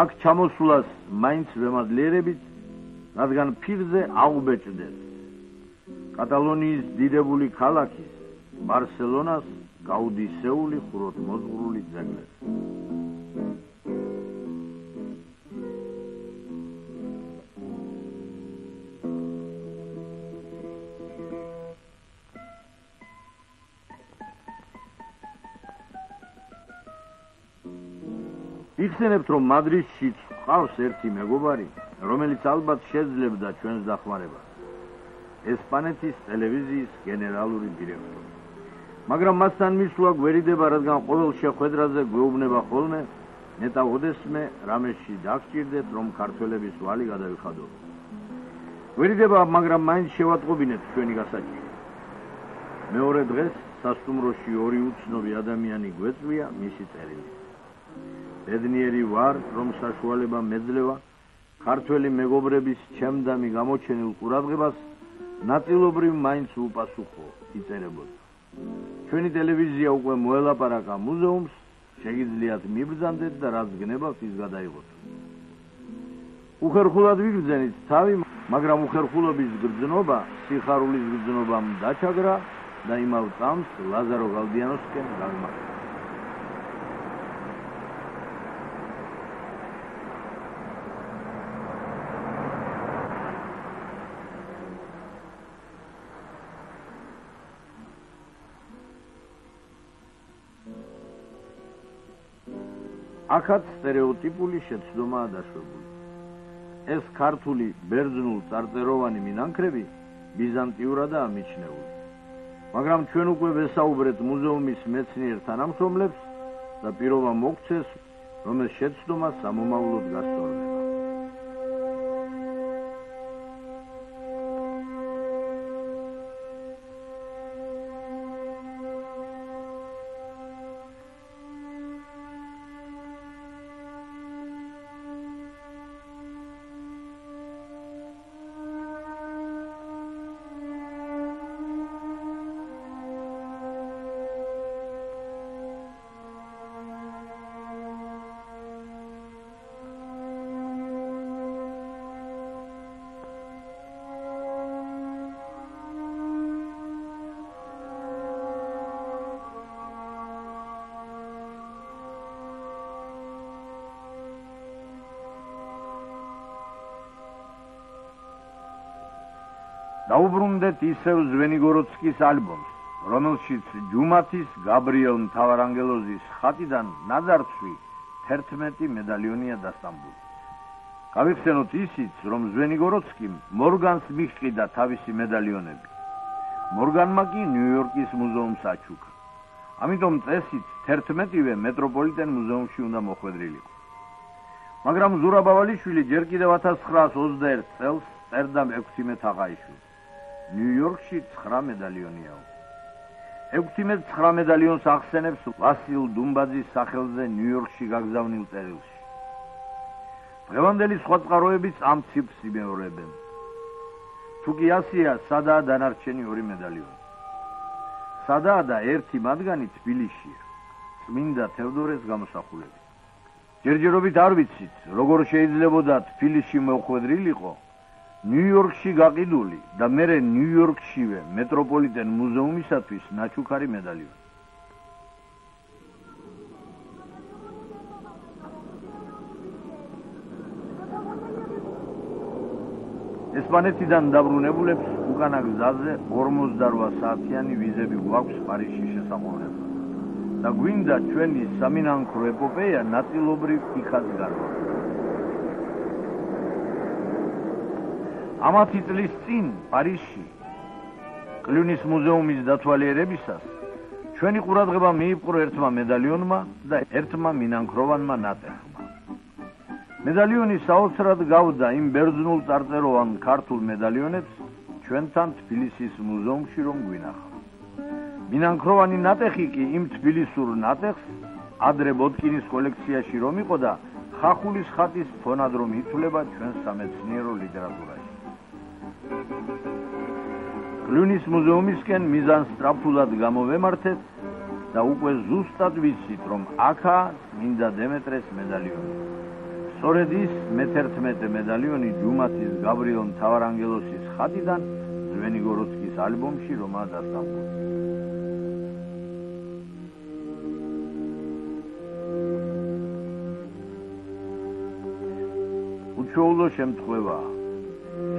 აქ ჩამოსვლას მაინც ვემადლიერებით, რადგან ფირზე აუბეჭდეთ. კატალონიის დიდებული ქალაქის ბარსელონას გაუდისეული ხუროთმოძღვრული ძეგლები. იხსენებთ რომ მადრიდში ყავს ერთი მეგობარი რომელიც ალბათ შეძლებდა ჩვენს დახმარებას. ესპანეთის ტელევიზიის გენერალური დირექტორი მაგრამ მასთან მისვლა გვერიდება რადგან ყოველ შეხვედრაზე გვეუბნება ხოლმე ნეტა ოდესმე რამეში დაგჭირდეთ რომ ქართველების ვალი გადავიხადო გვერიდება მაგრამ მაინც შევატყობინეთ ჩვენი გასაჭირო მეორე დღეს სასტუმროში ორი უცნობი ადამიანი გვეწვია მისი წერილი ბედნიერი ვარ, რომ საშუალება მეძლევა ქართველი მეგობრების ჩემდამი გამოჩენილ ყურადღებას ნაწილობრივ მაინც უპასუხო იწერებოდა. ჩვენი ტელევიზია უკვე მოელაპარაკა მუზეუმს, შეგიძლიათ მიბრძანდეთ და რაც გნებავთ ის გადაიღოთ. უხერხულად ვიგრძენით თავი, მაგრამ უხერხულობის გრძნობა სიხარულის გრძნობამ დაჩაგრა და იმავ წამს ლაზარო გალდიანოსკენ გამართა. აქაც стереოტიპული შეცდომაა დაშვებული. ეს ქართული ბერძნულ წარწეროვანი მინანქრები ბიზანტიურადაა მიჩნეული. მაგრამ ჩვენ უკვე ვესაუბრეთ მუზეუმის მეცნიერ თანამშრომლებს და პირობა მოგცეს, რომ ეს შეცდომა სამომავლოდ გასწორდება. დაუბრუნდეთ ისევ ზვენიგოროდსკის ალბომს, რომელშიც ჯუმათის გაბრიელ მთავარანგელოზის ხატიდან ნაზარცვი 11 მედალიონია დასტამბული. გავიხსენოთ ისიც, რომ ზვენიგოროდსკიმ მორგანს მიჰყიდა თავისი მედალიონები. მორგანმა კი ნიუ-იორკის მუზეუმს აჩუქა. ამიტომ წესით 11-ვე მეტროპოლიტენ მუზეუმში უნდა მოხვედრილიყო. მაგრამ ზურაბავალიშვილი ჯერ კიდევ 1921 წელს წერდა 16 თაღაიშვილს. ნიუ-იორკში 9 მედალიონიაო. 16 მედალიონს ახსენებს ვასილ დუმბაძის სახელზე ნიუ-იორკში გაგზავნილ წერილში. დღევანდელი სხვა წყაროებიც ამ ციფრს იმეორებენ. თუ კი ასია, სადაა დანარჩენი ორი მედალიონი? სადაა და ერთი მათგანი თბილისშია. წმინდა თევდორეს გამოსახულებით. ჯერჯერობით არ ვიცით, როგორ შეიძლებოდა თბილისში მოხვედრილიყო ნიუ-იორკში გაყიდული და მერე ნიუ-იორკშივე მეტროპოლიტენ მუზეუმისათვის ნაჩუქარი მედალიონი. ესპანეთიდან დაბრუნებულებს უკანა გზაზე 48 საათიანი ვიზები გვაქვს პარიზში შესაყოლებლად. და გვინდა ჩვენი სამინანქრო ეპოპეა ნაწილობრივ იქაც გარვა. ამათი წლის წინ პარიზში კლუნის მუზეუმის დათვალიერებისას ჩვენი ყურადღება მიიპყრო ერთმა მედალიონმა და ერთმა მინანქროვანმა ნატეხმა. მედალიონი საოცრად გავდა იმ ბერძნულ წარწეროვან ქართულ მედალიონებს ჩვენთან თბილისის მუზეუმში რომ გვინახა. მინანქროვანი ნატეხი კი იმ თბილისურ ნატეხს ადრე ბოდკინის კოლექციაში რომ იყო და ხახულის ხატის ფონად რომ ითვლება ჩვენ სამეცნიერო ლიტერატურაში. კლუნის მუზეუმისკენ მიზან სტრაფულად გამოვემართეთ და უკვე ზუსტად ვიცით რომ აქა მინდა დემეტრეს მედალიონი. სწორედ ის მე-11 მედალიონი ჯუმათის გაბრიელ მთავარანგელოსის ხატიდან ზვენიგოროდსკის ალბომში რომაა დასამული. უშუალო შემთხვევაა.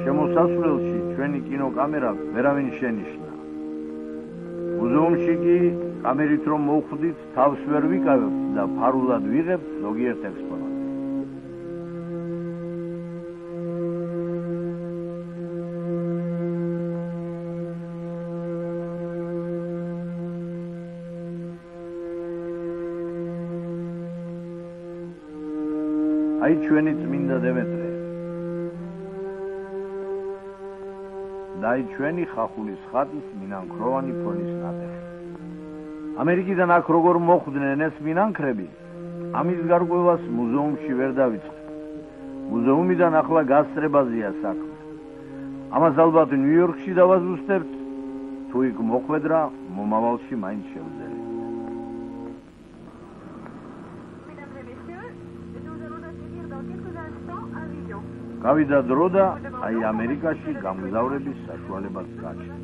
შემოსასვლელში ჩვენი კინოკამერა ვერავინ შენიშნა. მუზეუმში კი კამერით რომ მოვხვდით, თავს ვერ ვიკავებთ და ფარულად ვიღებთ ზოგიერთ ექსპონატს. აი ჩვენი წმინდა დემეტრე დაი ჩვენი ხახულის ხატის მინანქროვანი ფონის ნატეხი. ამერიკიდან აქ როგორ მოხვდნენ ეს მინანქრები? ამის გარკვევას მუზეუმში ვერ დავიწყებ. მუზეუმიდან ახლა გასწრებაზეა საქმე. ამას ალბათ ნიუ-იორკში დავაზუსტებთ. თუ იქ მოხვედრა, მომავალში მაინც შევძელე. გავიდა დრო და აი ამერიკაში გამგზავრების საშუალებაც გაჩნდა.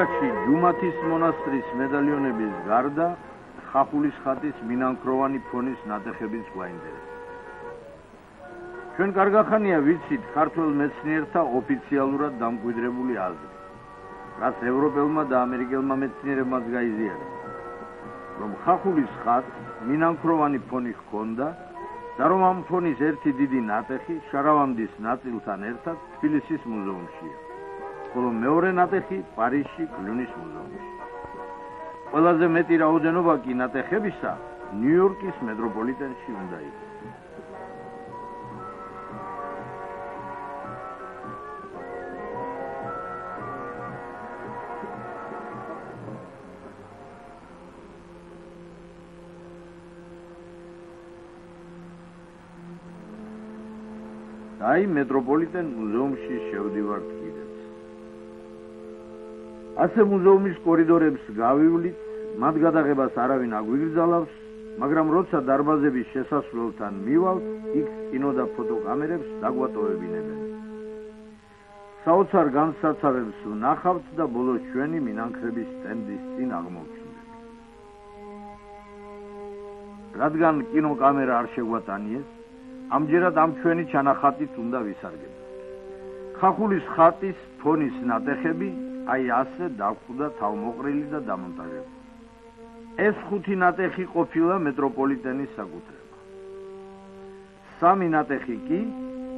ამერიკაში ჯუმათის მონასტრის მედალიონების გარდა ხახულის ხატის მინანქროვანი ფონის ნატეხებიც გვაინტერესებს. ჩვენ კარგახანია ვიცით ქართულ მეცნიერთა ოფიციალურად დამკვიდრებული აზრი, რაც ევროპელმა და ამერიკელმა მეცნიერებმაც გაიზიარეს, რომ ხახულის ხატს მინანქროვანი ფონი ჰქონდა და რომ ამ ფონის ერთი დიდი ნატეხი შარავანდის ნაწილთან ერთად თბილისის მუზეუმშია. ხოლო მეორე ნატეხი პარიზში კლუნის მუზეუმში. ყველაზე მეტი რაოდენობა კი ნატეხებისა ნიუ-იორკის მეტროპოლიტენში უნდა იყოს. აი მეტროპოლიტენ მუზეუმში შევდივართ კიდეც. ასე მუზეუმის კორიდორებს გავივლით, მათ გადაღებას არავინ აგვიგრძალავს, მაგრამ როცა დარბაზების შესასვლელთან მივალთ, იქ კინო და ფოტოკამერებს დაგვატოვებინებენ. საოცარ განსაცავებს ვნახავთ და ბოლოს ჩვენი მინანქრების სტენდის წინ აღმოჩნდებით. რადგან კინოკამერა არ შეგვატანიეს, ამჯერად ამ ჩვენი ჩანახატით უნდა ვისარგებლოთ. ხახულის ხატის ფონის ნატეხები აი ასე დაგვხვდა თავმოყრილი და დამონტაჟებული. ეს ხუთი ნატეხი ყოფილა მეტროპოლიტენის საკუთრება. სამი ნატეხი კი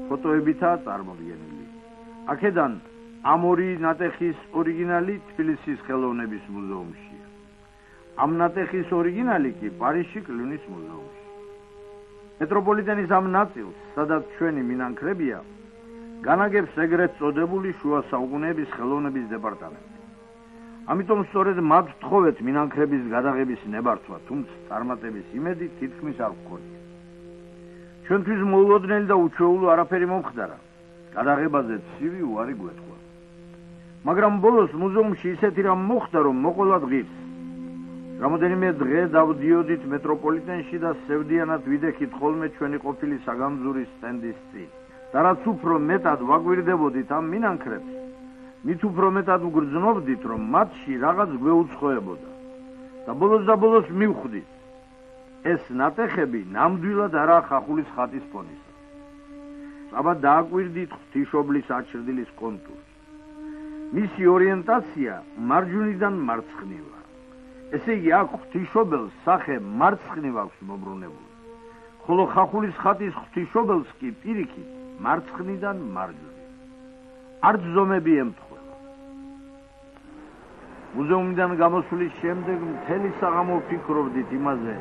ფოტოებითაა წარმოდგენილი. აქედან ამ ორი ნატეხის ორიგინალი თბილისის ხელოვნების მუზეუმშია. ამ ნატეხის ორიგინალი კი პარიზში კლუნის მუზეუმში. მეტროპოლიტენის ამ ნაწილს, სადაც ჩვენი მინანქრებია, განაგებს ეგრეთ წოდებული შუა საუკუნეების ხელოვნების დეპარტამენტი. ამიტომ სწორედ მათ თხოვეთ მინანქრების გადაღების ნებართვა, თუმცა წარმატების იმედი თითქმის არ გქონია. ჩვენთვის მოულოდნელი და უჩვეულო არაფერი მომხდარა. გადაღებაზე ცივი უარი გვეთქვა. მაგრამ ბოლოს მუზეუმში ისეთი რამ მოხდა, რომ მოყოლა დღის. რამოდენიმე დღე დავდიოდით მეტროპოლიტენში და სევდიანად ვიდექით ხოლმე ჩვენი ყოფილი საგამძურის სტენდის წინ. და რაც უფრო მეტად ვაგვირდებოდით ამ მინანქრებს, მით უფრო მეტად ვგრძნობდით, რომ მათში რაღაც გვეუცხოებოდა. და ბოლოს და ბოლოს მივხვდით, ეს ნატეხები ნამდვილად არა ხახულის ხატის ფონისა. აბა დააკვირდით ღვთიშობლის აჩრდილის კონტურს. მისი ორიენტაცია მარჯვნიდან მარცხნივა. ესე იგი, აქ ღვთიშობელს სახე მარცხნივ აქვს მოbrunებული. ხოლო ხახულის ხატის ღვთიშობელს კი პირიქით მარცხნიდან მარჯვნივ. არც ზომები ემთხვა. მუზეუმიდან გამოსulis შემდეგ მთელი საღამო ვფიქრობდით იმაზე,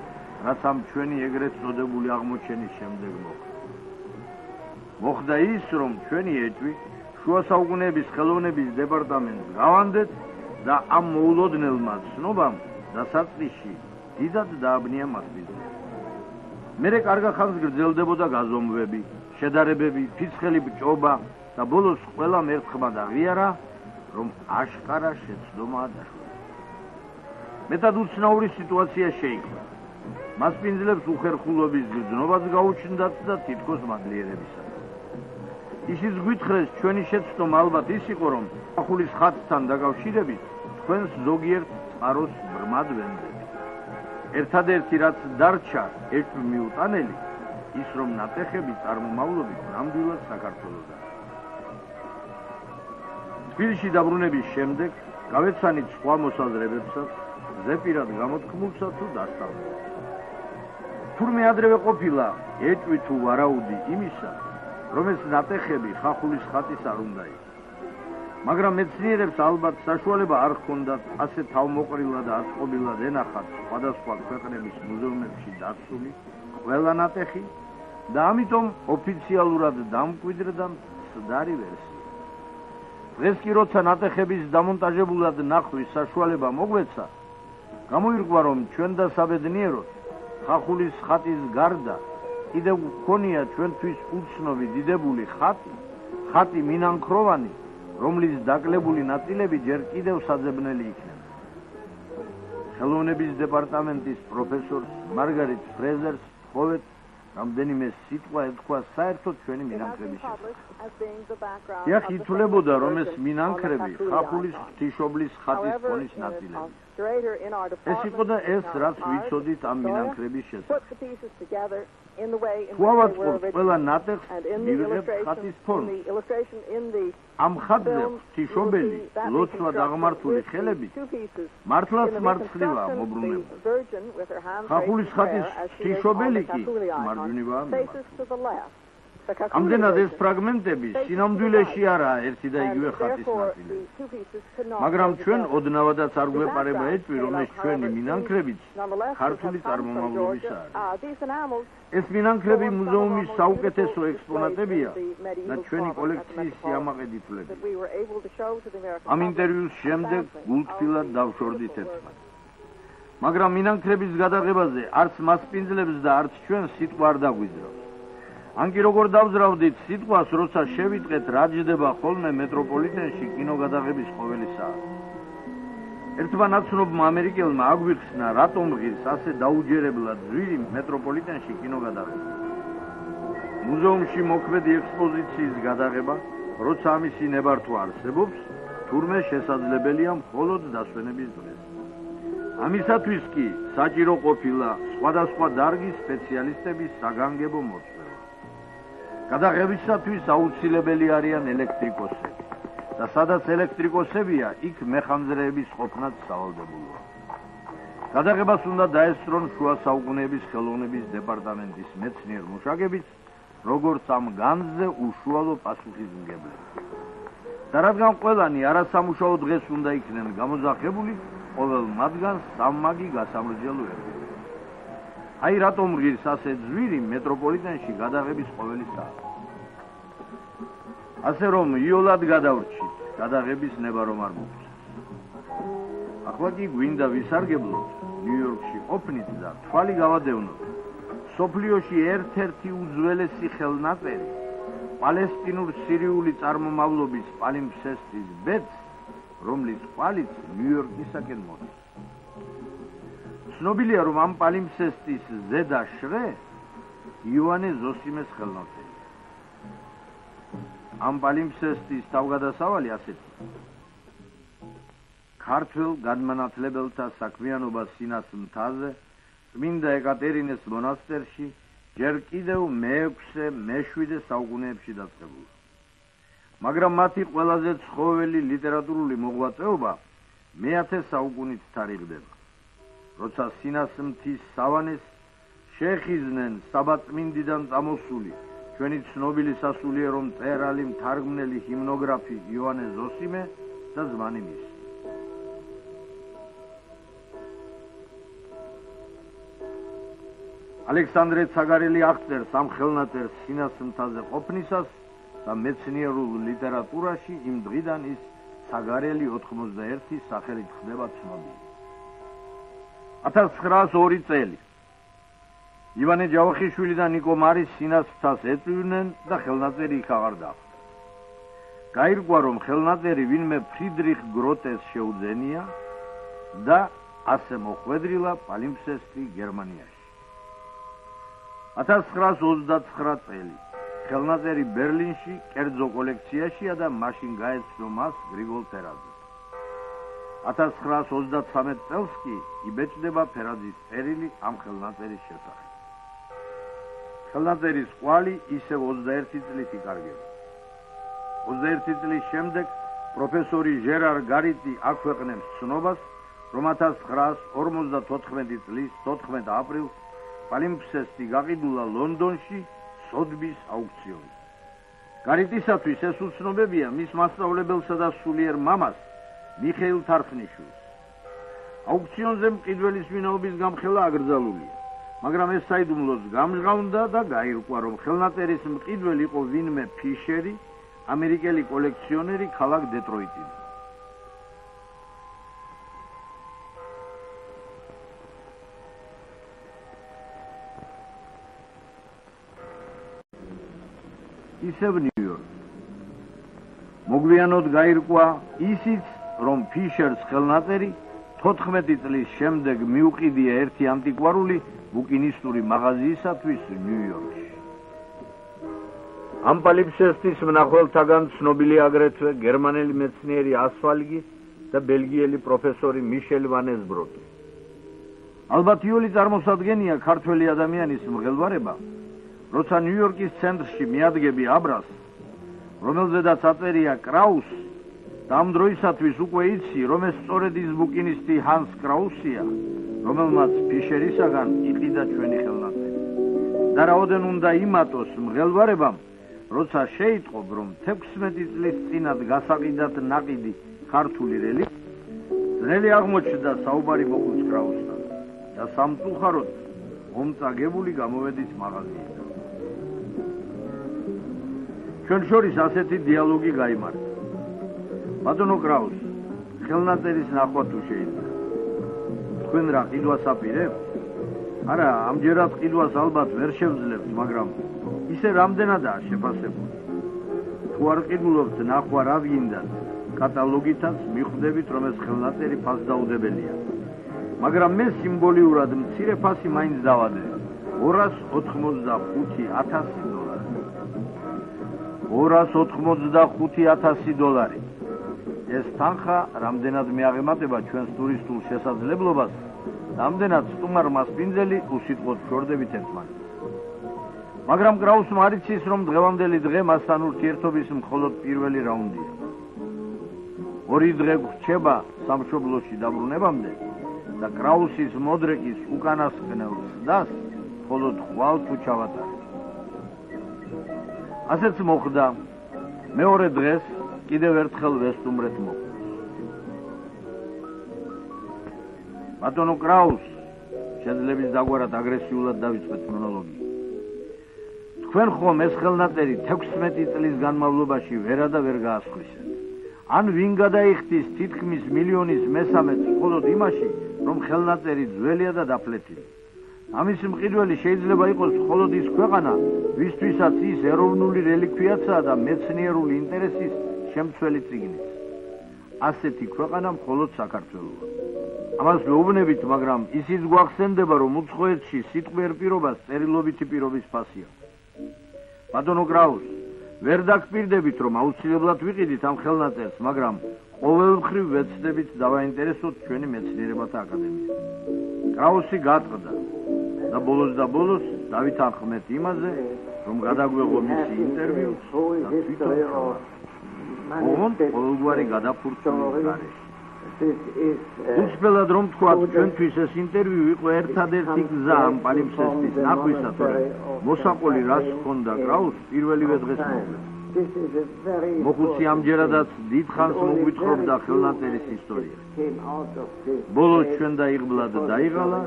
რაც ამ ჩვენი ეგრეთ წოდებული აღმოჩენის შემდეგ მოხდა. მოხდა ის, რომ ჩვენი ეჭვი შუა საუკუნეების ხელოვნების დეპარტამენტს გავანდეთ და ამ მოულოდნელმა ცნობამ დასაწყისში დიდად დააბნია მასპინძელი. მერე კარგა ხანს გრძელდებოდა გაზომვები, შედარებები, ფიცხელი ბჭობა და ბოლოს ყველა მერცხმა დაღიარა რომ აშკარა შეცდომაა დაშვება. მეტად უცნაური სიტუაცია შეიქმნა. მასპინძლებს უხერხულობის გზნობას გაუჩნდათ და თითქოს მადლიერებისა. ისიც გვითხრეს ჩვენი შეცდომა ალბათ ის იყო რომ ახულის ხატთან დაკავშირებით თქვენს ზოგიერთ წყაროს ბრმად ვენდები. ერთადერთი რაც დარჩა ერთ მიუტანელი ის რომ ნატეხები წარმომავლობით ნამდვილად საქართველოსდან თბილისში დაბრუნების შემდეგ გავეცანით სხვა მოსაზრებებსაც ზეპირად გამოთქმულსა თუ დასწავლულს. თურმე ადრევე ყოფილა ეჭვი თუ ვარაუდი იმისა, რომ ეს ნატეხები ხახულის ხატის არ უნდა იყოს. მაგრამ მეცნიერებს ალბათ საშუალება არ ჰქონდათ ასე თავმოყრილად და აწყობილად ენახათ სხვადასხვა ქვეყნების მუზეუმებში დაცული ყველა ნატეხი და ამიტომ ოფიციალურად დამკვიდრდა მცდარი ვერსია. დღეს კი როცა ნატეხების დამონტაჟებულად ნახვის საშუალება მოგვეცა, გამოირგვა რომ ჩვენ და საბედნიეროდ ხახულის ხატის გარდა კიდევ გქონია ჩვენთვის უცნობი დიდებული ხატი, ხატი მინანქროვანი, რომლის დაკლებული ნაწილები ჯერ კიდევ საძებნელი იქნება. ხელოვნების დეპარტამენტის პროფესორს მარგარიტ ფრეზერს ხოვეთ რამდენიმე სიტყვა ეთქვა საერთოდ ჩვენი მინანქრების შესახებ. იახ ითვლებოდა რომ ეს მინანქრები ხაფულის ღვთისმშობლის ხატის ფონის ნაწილები. ეს იყო და ეს რაც ვიცოდით ამ მინანქრების შესახებ. თავად ყველა ნატეხს მივიღებ ხატის ფორმას. ამ ხატზე ღვთისმშობელი ლოცვა დაღმართული ხელები მართლაც მარცხნივაა მოbrunებული. ხახულის ხატის ღვთისმშობელი კი მარჯვნივაა მიმართული. ამდენად ეს ფრაგმენტები სინამდვილეში არაა ერთი და იგივე ხატის ნაწილი. მაგრამ ჩვენ ოდნავადაც არ გვეპარება ეჭვი, რომ ეს ჩვენი მინანქრებიც ქართული წარმომავლობისაა. ეს მინანქრები მუზეუმის საუკეთესო ექსპონატებია და ჩვენი კოლექციის სიამაყე დიფლები. ამ ინტერვიუს შემდეგ გულთბილად დავშორდით ერთმანეთს. მაგრამ მინანქრების გადაღებაზე არც მასპინძლებს და არც ჩვენ სიტყვა არ დაგვიძრავს. ანკი როგორ დავზრავდით სიტყვას, როცა შევიტყეთ რა ჯდება ხოლმე მეტროპოლიტენში კინოგადაღების ყოველი საათი. ერთმა ნაცნობმა ამერიკელმა აგვიხსნა, რატომ ღირს ასე დაუჯერებლად ძვირი მეტროპოლიტენში კინოგადაღება. მუზეუმში მოქმედი ექსპოზიციის გადაღება, როცა ამისი ნებართვა არსებობს, თურმე შესაძლებელია მხოლოდ დასვენების დღეს. ამისათვის კი საჭირო ყოფილა სხვადასხვა დარგის სპეციალისტების საგანგებო მოწვევა. გადაღებისათვის აუცილებელი არიან ელექტრიკოსები და სადაც ელექტრიკოსებია, იქ მეხანძრეების ყოფნაც სავალდებულოა. გადაღებას უნდა დაესწრონ შუა საუკუნეების ხელოვნების დეპარტამენტის მეცნიერ მუშაკებიც, როგორც ამ განძზე უშუალო პასუხისმგებლები. და რადგან ყველანი არასამუშაო დღეს უნდა იქნენ გამოძახებული, ყოველ მათგანს სამმაგი გასამრჯელო ერქვა. აი რატომ ღირს ასე ძვირი მეტროპოლიტენში გადაღების ყოველი საათი. ასე რომ იოლად გადავრჩით, გადაღების ნება რომ არ მოგწეს. ახლა კი გვინდა ვისარგებლოთ ნიუ-იორკში ყოფნით და თვალი გავადევნოთ. სოფლიოში ერთ-ერთი უძველესი ხელნაწერი პალესტინურ სირიული წარმომავლობის პალიმფსესტის ბედს, რომლის ყალიც ნიუ-იორკისაკენ მოდის. ცნობილია რომ ამ პალიმსესტის ზედა შრე იოანე ზოსიმეს ხელნაწერი. ამ პალიმსესტის თავგადასავალი ასეთი. ქართულ განმანათლებელთა საქმიანობა სინას მთაზე წმინდა ეკატერინეს მონასტერში ჯერ კიდევ მე-6-ე, მე-7-ე საუკუნეებში დაწყებული. მაგრამ მათი ყველაზე ცხოველი ლიტერატურული მოღვაწეობა მე-10 საუკუნით თარიღდება. როცა სინას მთის სავანეს შეხიზნენ საბაწმინდიდან წამოსული ჩვენი ცნობილი სასულიერო მწერალი მთარგმნელი ჰიმნოგრაფი იოანე ზოსიმე და ზმანი მის. ალექსანდრე ცაგარელი აღწერს ამ ხელნაწერს სინას მთაზე ყოფნისას და მეცნიერულ ლიტერატურაში იმ დღიდან ის ცაგარელი 91 სახელით ხდება ცნობილი 1902 წელი ივანე ჯავახიშვილი და ნიკო მარის სინასწას ეწვივნენ და ხელნაწერი იქ აღარ დახვდა. გაირკვა რომ ხელნაწერი ვინმე ფრიდრიხ გროტეს შეუძენია და ასე მოხვედრილა პალიმფსესტი გერმანიაში. 1929 წელი ხელნაწერი ბერლინში კერძო კოლექციაშია და მაშინ გაეცნო მას გრიგოლ თერაძე. 1933 წელს კი იბეჭდება ფერაძის წერილი ამ ხელნაწერის შესახებ. ხელნაწერის ყვალი ისევ 21 წლის იკარგება. 21 წლის შემდეგ პროფესორი ჟერარ გარიტი აქვეყნებს ცნობას, რომ 1954 წლის 14 აპრილს პალიმფსესტი გაყიდულა ლონდონში სოდბის აუქციონზე. გარიტისათვის ეს უცნობებია მის მასწავლებელსა და სულიერ მამას მიხეილ თარხნიშვილს. აუქციონზე მყიდველის ვინაობის გამხელა აკრძალულია, მაგრამ ეს საიდუმლოს გამჟღავნდა და გაირკვა, რომ ხელნაწერის მყიდველი იყო ვინმე ფიშერი, ამერიკელი კოლექციონერი ქალაქ დეტროიტიდან. ისევ ნიუ-იორკ. მოგვიანოდ გაირკვა ისიც რომ ფიშერს ხელნაწერი 14 წლის შემდეგ მიუყიდია ერთი ანტიკვარული ბუკინისტური მაღაზიისათვის ნიუ-იორკში. ამ პალიფსესტის მნახველთაგან ცნობილი აგრეთვე გერმანელი მეცნიერი ასვალგი და ბელგიელი პროფესორი მიშელ ვანესბროკი. ალბათ იოლი წარმოსადგენია ქართველი ადამიანის მღელვარება, როცა ნიუ-იორკის ცენტრში მიადგები აბრას, რომელზედაც აწერია კრაუს ამ დროისათვის უკვე იცი, რომ ეს სწორედ ის ბუკინისტი ჰანს კრაუსია, რომელმაც ფიშერისაგან იყიდა ჩვენი ხელნაწერი. და რაოდენ უნდა იმატოს მღელვარებამ, როცა შეიტყობ, რომ 16 წლის წინათ გასაყიდად ნაყიდი ქართული რელი ძნელი აღმოჩნდა საუბარი ბოკუს კრაუსთან და სამწუხაროდ მომწაგებული გამოვედით მაღაზიიდან. ჩვენ შორის ასეთი დიალოგი გაიმართა. ბატონო კრაუს ხელნაწერის ნახვა თუ შეიძლება თქვენ რა ყიდვას აპირებთ არა ამჯერად ყიდვას ალბათ ვერ შევძლებთ მაგრამ ისე რამდენადაა შეფასებული. თუ არ ყიდულობთ ნახვა რა გინდათ, კატალოგითაც მიხვდებით, რომ ეს ხელნაწერი ფასდაუდებელია. მაგრამ მე სიმბოლიურად მცირე ფასი მაინც დავადე. 285000 დოლარი. 285000 დოლარი. ეს თანხა რამდენად მეაღემატება ჩვენს ტურისტულ შესაძლებლობას, რამდენად სტუმარმა სპინძელი უსიტყვოდ შორდებით ერთმანეთს. მაგრამ კრაუსმა არ იცის, რომ დღევანდელი დღე მასთან ურთიერთობის მხოლოდ პირველი რაუნდია. ორი დღე გრჩება სამშობლოში დაბრუნებამდე და კრაუსის მოდრეკის უკანასკნელ ცდას მხოლოდ ხვალ თუ ჩავატარე. ასეც მოხდა მეორე დღეს კიდევ ერთხელ ვესტუმრეთ მოხდა. ბატონო კრაუს შეიძლება დაგვარად აგრესიულად დავიწყეთ მონოლოგი. თქვენ ხომ ეს ხელნაწერი 16 წლის განმავლობაში ვერა და ვერ გაასხვისეთ. ან ვინ გადაიხდის თითქმის მილიონის მესამედს მხოლოდ იმაში, რომ ხელნაწერი ძველია და დაფლეთილი. ამის მყიდველი შეიძლება იყოს მხოლოდ ის ქვეყანა, ვისთვისაც ის ეროვნული რელიკვიაცაა და მეცნიერული ინტერესის შემცველი წიგნიც. ასეთი ქვეყანა მხოლოდ საქართველოა. ამას ვეუბნებით, მაგრამ ისიც გვახსენდება, რომ უცხოეთში სიტყვიერ პირობას წერილობითი პირობის ფასია. ბატონო გრაუს, ვერ დაგპირდებით, რომ აუცილებლად ვიყიდით ამ ხელნაწერს, მაგრამ ყოველმხრივ ვეცდებით დავაინტერესოთ ჩვენი მეცნიერებათა აკადემია. კრაუსი გატყდა და ბოლოს და ბოლოს დავითანხმეთ იმაზე, რომ გადაგვეღო მისი ინტერვიუ და თვითონ ოღონდ ყოველგვარი გადაფურცული გარეშე. უცბელად რომ თქვა ჩვენთვის ეს ინტერვიუ იყო ერთადერთი გზა ამ პალიმსესტის ნახვისას მოსაყოლი რას ჰქონდა კრაუს? პირველივე დღეს მოხდა მოხუცი ამჯერადაც დიდხანს მოგვითხრობდა ხელნაწერის ისტორია. ბოლოს ჩვენ დაიღბლა და დაიღალა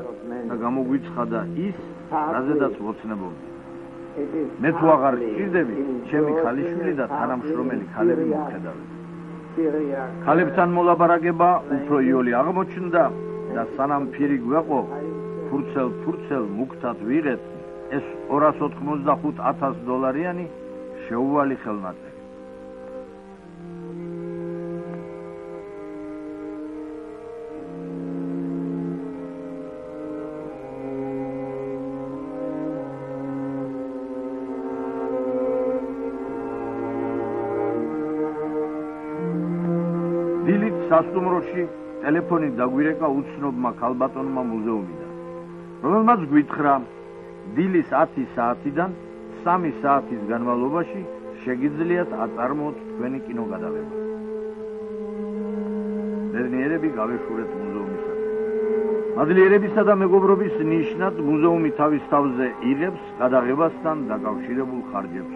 და გამოგვიცხადა ის რაზედაც ვოცნებობდი მე თუ აღარ გჭირდები ჩემი ქალიშვილი და თანამშრომელი ქალები მოხედავენ ქალებთან მოლაპარაკება უფრო იოლი აღმოჩნდა და სანამ ფირი გვეყო ფურცელ ფურცელ მუქთად ვიღეთ ეს 285000 დოლარიანი შეუვალი ხელნაწერი სასტუმროში ტელეფონი დაგვირეკა უცნობმა ქალბატონმა მუზეუმიდან. რომელმაც გვითხრა დილის 10 საათიდან 3 საათის განმავლობაში შეგიძლიათ აწარმოოთ თქვენი კინოგადაღება ბერნიერები გავეშურეთ მუზეუმისაკენ მადლიერებისა და მეგობრობის ნიშნად მუზეუმი თავის თავზე იღებს გადაღებასთან დაკავშირებულ ხარჯებს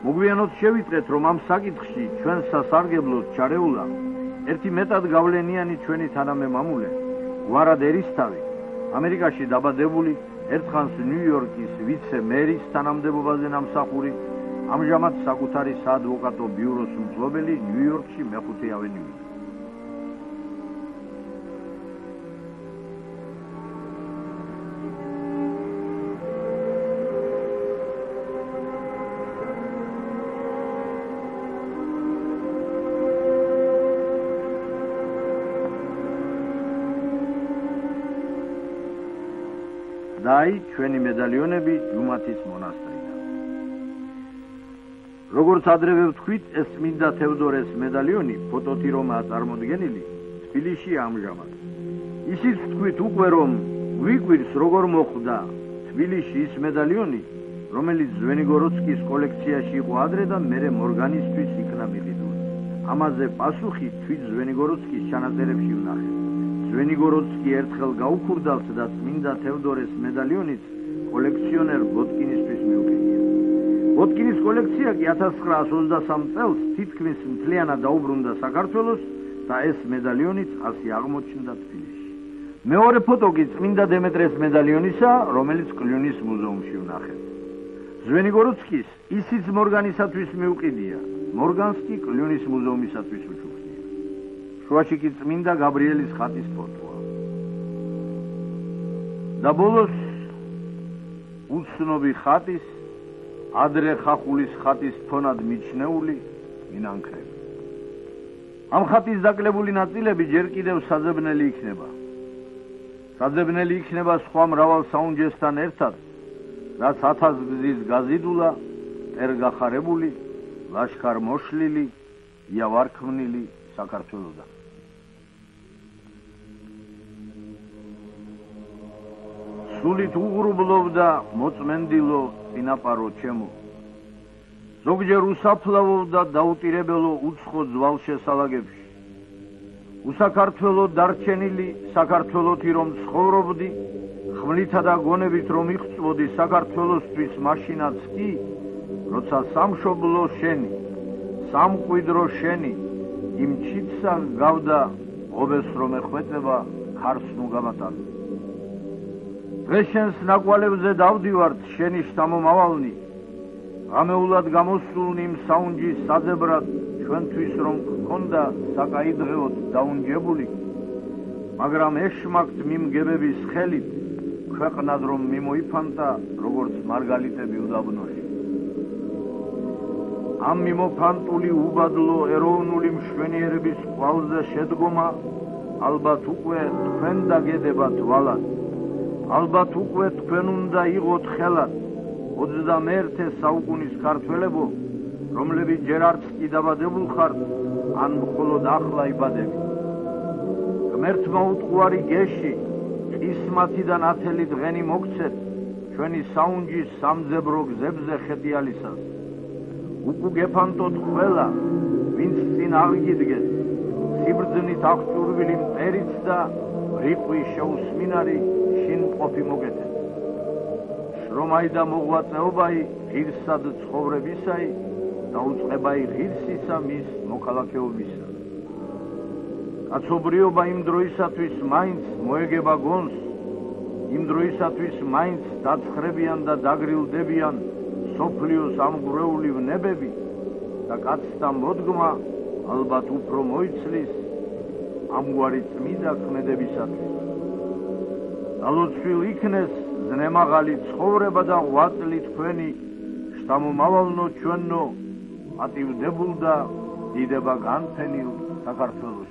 მოგვიანოთ შევიწყეთ, რომ ამ საკითხში ჩვენ სასარგებლოდ ჩარეულა ერთი მეტად გავლენიანი ჩვენი თანამემამულე, გვარად ერისთავი, ამერიკაში დაბადებული ერთხანს ნიუ-იორკის ვიცე-მერის თანამდებობაზე ნამსახური, ამჟამად საკუთარი საადვოკატო ბიუროს მფლობელი ნიუ-იორკში მეხუთე ავენიუზე. დაი ჩვენი მედალიონები ჯუმათის მონასტრიდან. როგორც ადრევე ვთქვით, ეს წმინდა თევდორეს მედალიონი ფოტოთი რომაა წარმოდგენილი თბილისში ამჟამად. ისიც ვთქვით უკვე რომ გვიკვირს როგორ მოხვდა თბილისში ის მედალიონი, რომელიც ზვენიგოროდსკის კოლექციაში იყო ადრე და მერე მორგანისთვის იქნა მიღებული. ამაზე პასუხი თვით ზვენიგოროდსკის ჩანაწერებში ვნახეთ. შვენიგოროდსკი ერთხელ გაუქურდათ და წმინდა თევდორეს მედალიონიც კოლექციონერ ბოტკინისთვის მიუკიდია. ბოტკინის კოლექცია კი 1923 წელს თითქმის მთლიანად დაუბრუნდა საქართველოს და ეს მედალიონიც ასე აღმოჩნდა თბილისში. მეორე ფოტო კი წმინდა დემეტრეს მედალიონისა, რომელიც კლიუნის მუზეუმში ვნახეთ. ზვენიგოროდსკის ისიც მორგანისათვის მიუკიდია, მორგანსკი კლიუნის მუზეუმისათვის უჩუქს. შუაში კი წმინდა გაბრიელის ხატის ფოტოა. და ბოლოს უცნობი ხატის ადრე ხახულის ხატის თონად მიჩნეული მინანქრები. ამ ხატის დაკლებული ნაწილები ჯერ კიდევ საძებნელი იქნება. საძებნელი იქნება სხვა მრავალ საუნჯესთან ერთად, რაც 1000 გზის გაზიდულა, ერგახარებული, ლაშქარ მოშლილი, იავარქმნილი საქართველოსთან. სულით უღრუბლობდა მოწმენდილო წინაპარო ჩემო. ზოგჯერ უსაფლავობდა დაუტირებელო უცხო ძვალ შესალაგებში უსაქართლო დარჩენილი საქართველოსი რომ ცხოვრობდი ხმლითა და გონებით რომ იხწვოდი საქართველოსთვის მაშინაც კი როცა სამშობლო შენი სამყვიდრო შენი იმ ჩიცა გავდა ობეს რომ ეხვეწება ქარს ნუ გამატალ დღეს შენს ნაკვალებზე დავდივართ შენი შთამომავალნი ამეულად გამოსულნი იმ საუნჯის საძებრად ჩვენთვის რომ გქონდა საკაიდღეოდ დაუნჯებული. მაგრამ ეშმაკთ მიმგებების ხელით ქვეყნად რომ მიმოიფანტა როგორც მარგალიტები უდაბნოში. ამ მიმოფანტული უბადლო ეროვნული მშვენიერების ყვალზე შედგომა ალბათ უკვე თქვენ დაგედებათ ვალად ალბათ უკვე თქვენ უნდა იყოთ ხელად 21 საუკუნის ქართველებო რომლებიც ჯერ არც კი დაბადებულ ხართ ან მხოლოდ ახლა იბადებით. ღმერთმა უტყუარი გეში ისმათიდან ათელი დღენი მოგცეთ ჩვენი საუნჯის სამძებრო გზებზე ხეტიალისას. უკუ გეფანტოთ ყველა ვინც წინ აღიდგეთ სიბრძნით აღჭურვილი მტერიც და რიყვი შეუსმინარი შინ ყოფი მოგეთეთ შრომაი და მოღვაწეობაი ღირსად ცხოვრებისაი და უწყებაი ღირსისა მის მოქალაქეობისა. კაცობრიობა იმ დროისათვის მაინც მოეგება გონს იმ დროისათვის მაინც დაცხრებიან და დაგრილდებიან სოფლიოს ამგრეული ნებები და კაცთა მოდგმა ალბათ უფრო მოიცლის ამგვარი წმინდა ქმედებისათვის. ალოცვილ იქნეს ზნემაღალი ცხოვრება და ღვაწლი თქვენი შთამომავალნო ჩვენო ატივდებულ და დიდება განფენილ საქართველოს